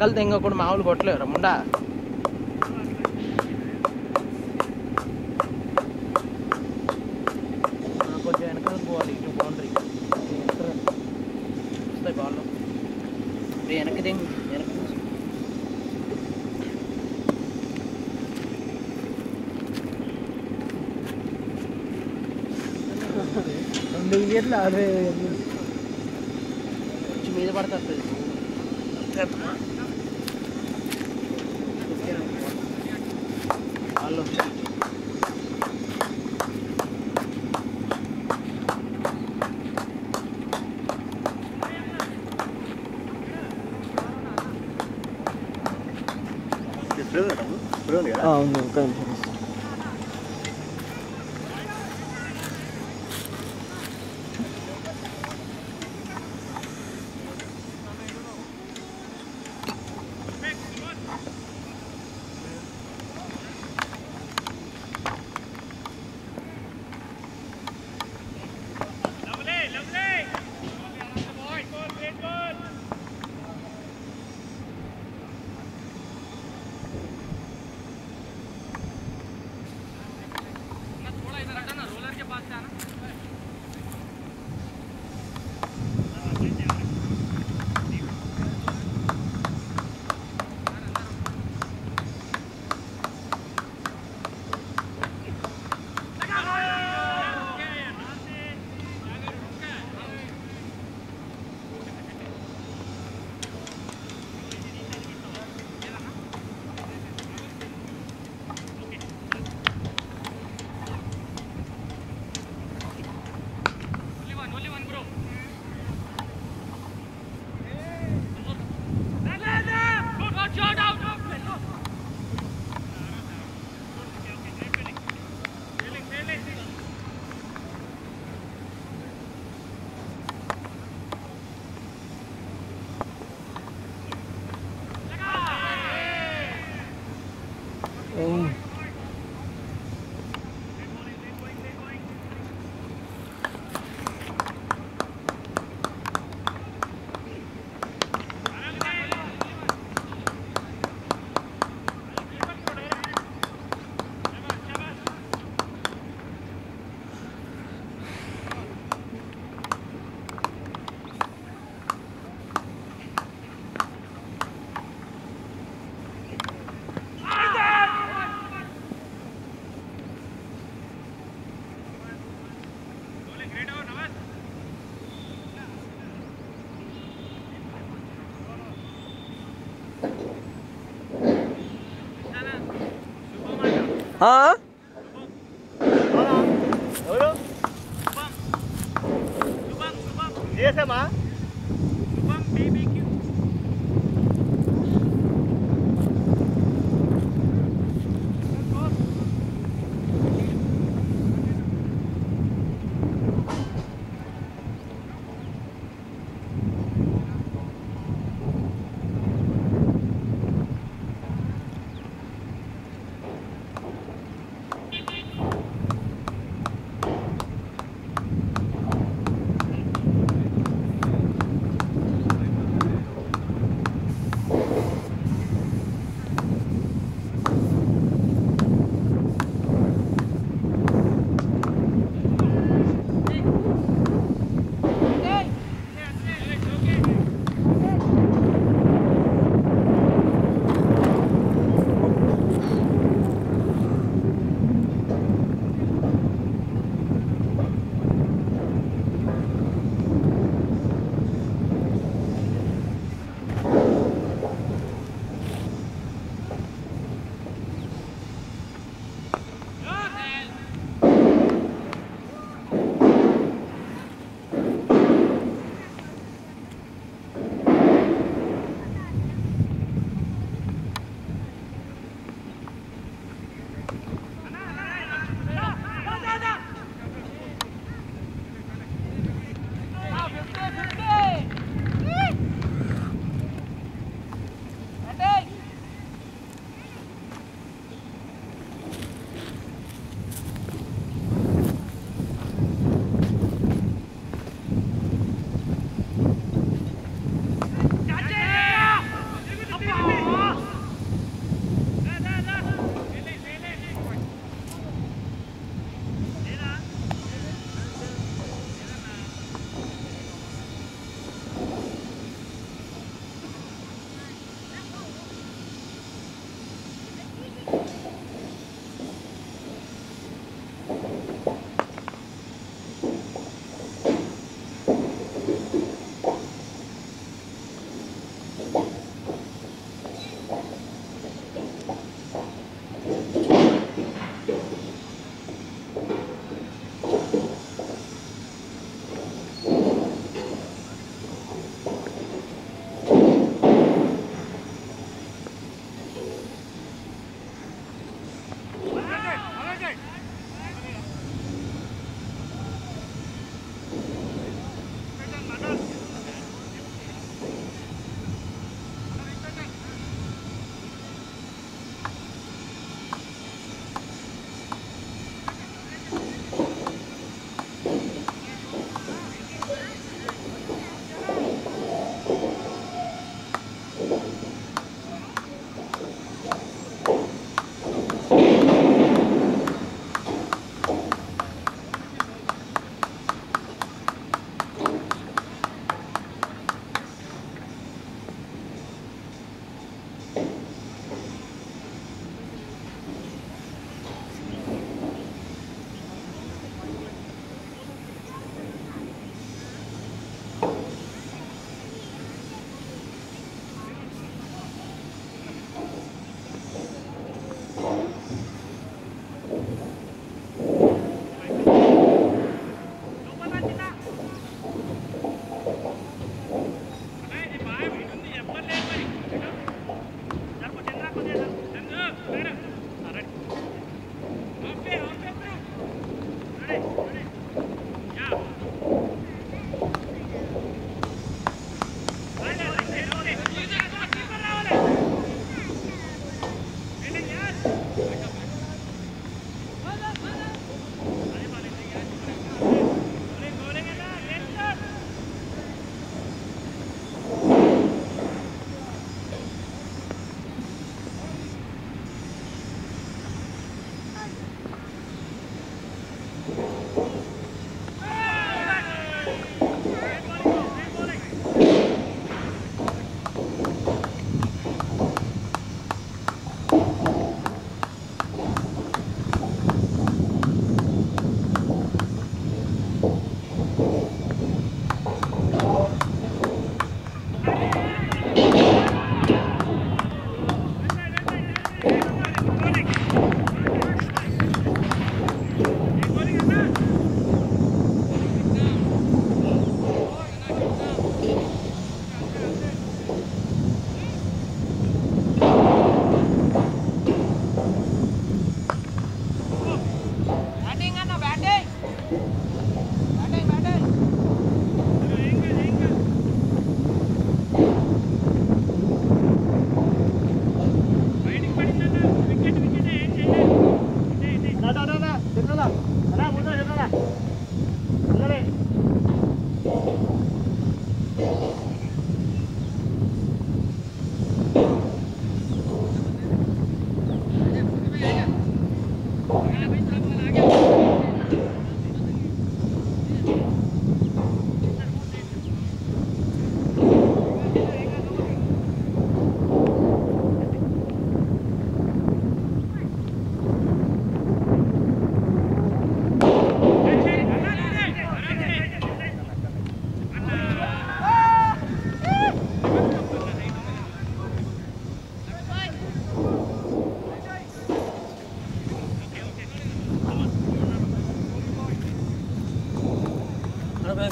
రకాలు తెంగ కూడా మామూలు కొట్టలేదు రమ్ముండా కొంచెం వెనకాల పోవాలి ఇటు బౌండరీ వస్తాయి వెనక రెండు ఇయర్లు అదే huh?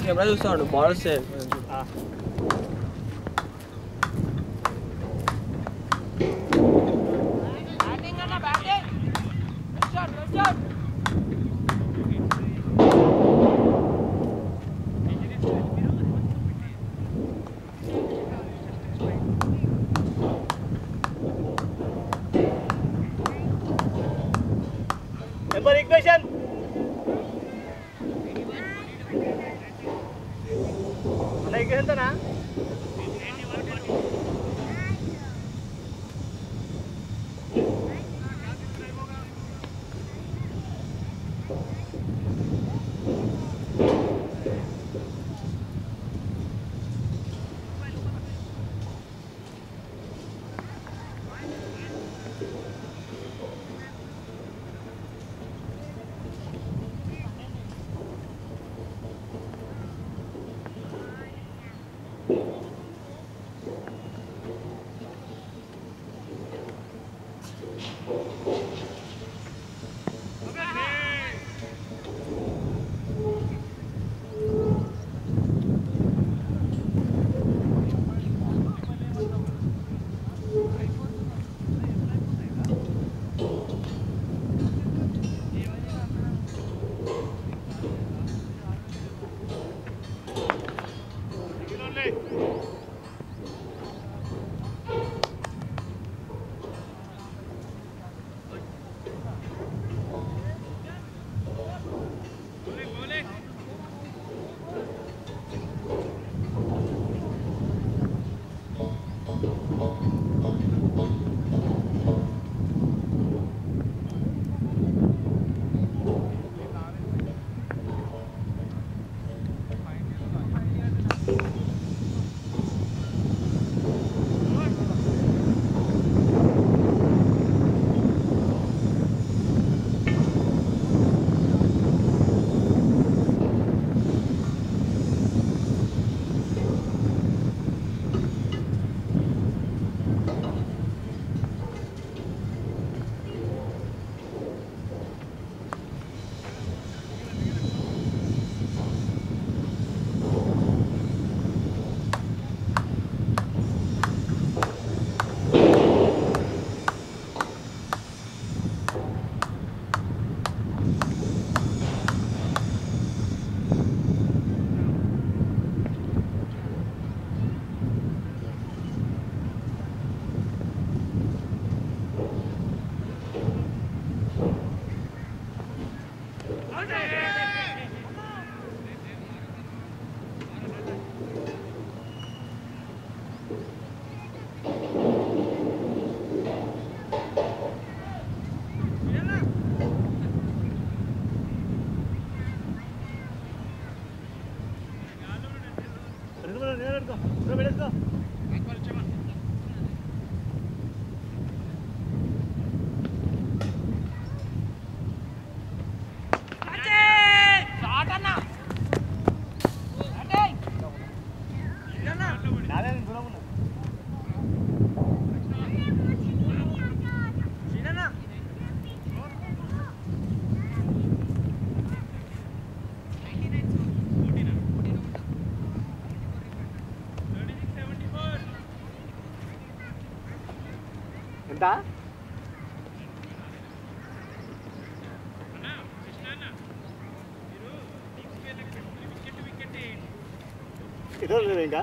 కెమెరా చూస్తా ఉండు బాల్ ఇంకా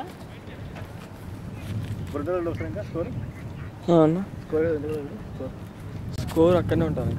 వస్తుంది? ఇంకా స్కోర్ అన్న. Score score? స్కోర్ అక్కడనే ఉంటాను.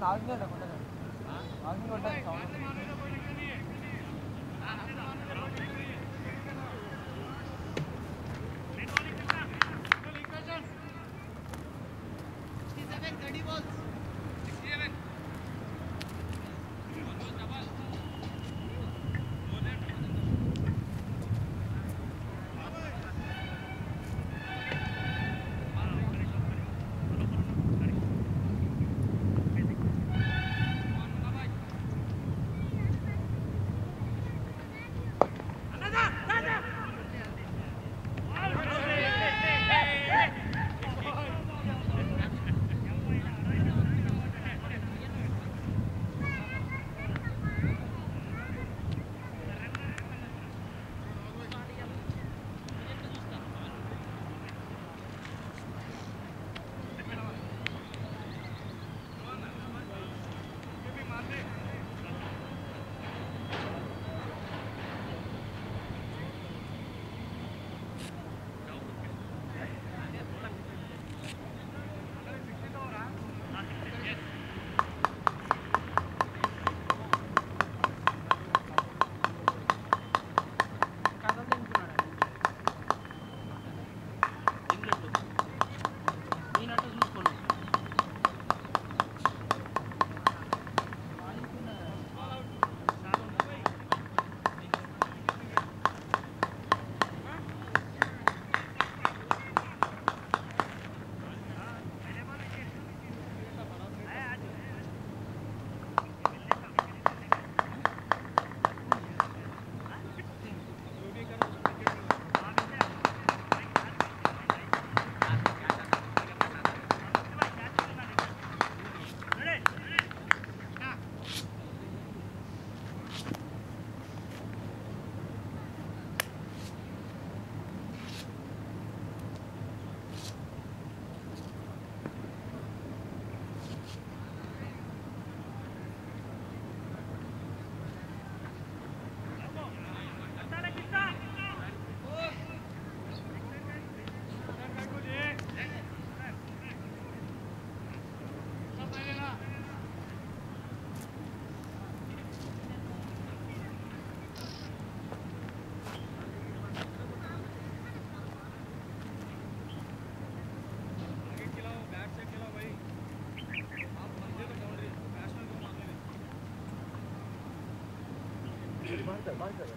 Nói. Mine's at, mine's at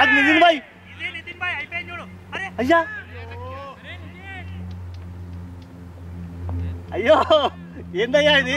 కాదు నితిన్ భాయ్ అయ్యా. అయ్యో. ఏందయ్యా ఇది?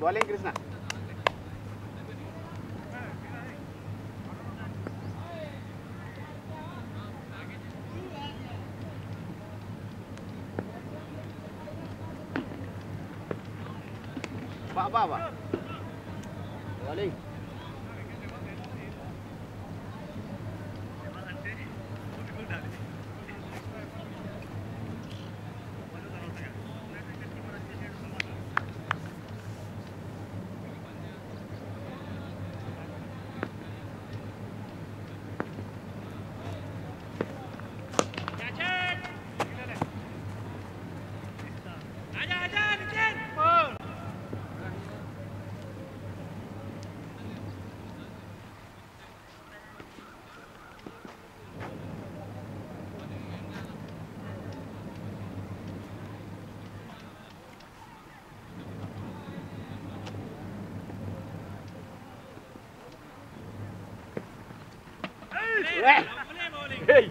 Boleh, Krishna Pak, bawa. Hey.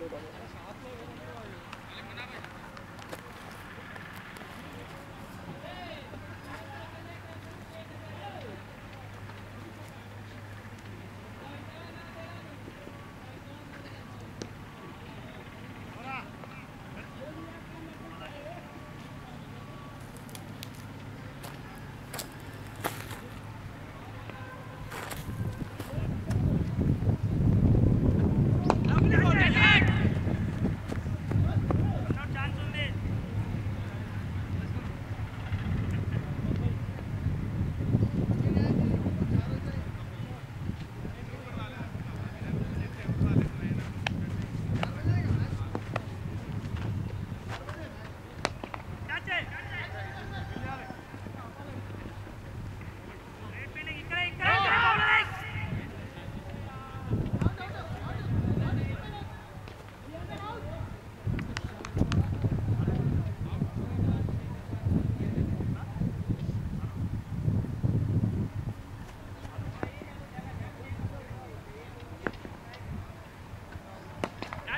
되거든요.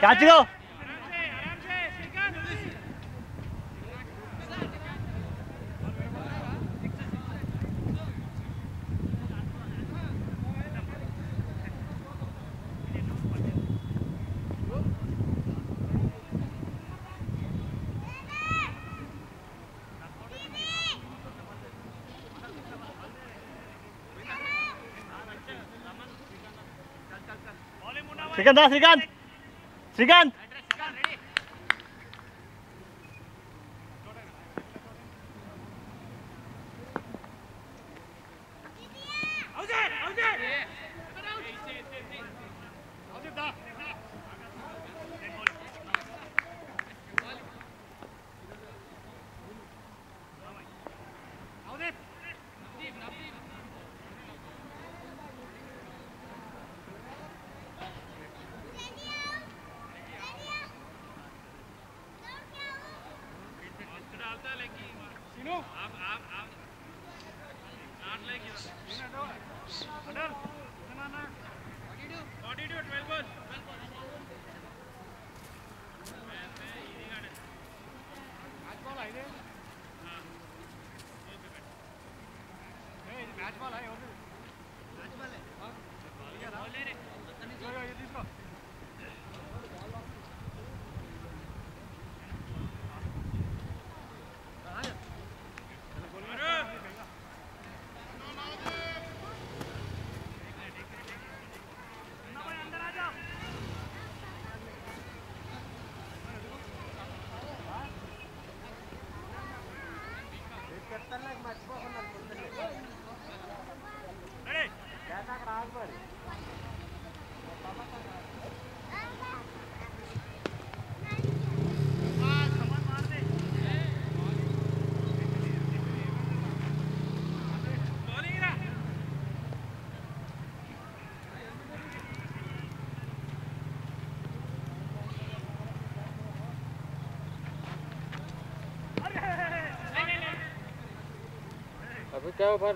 Kaçıyor. Srikanth, ah, Srikanth. Gigante! we go, bud.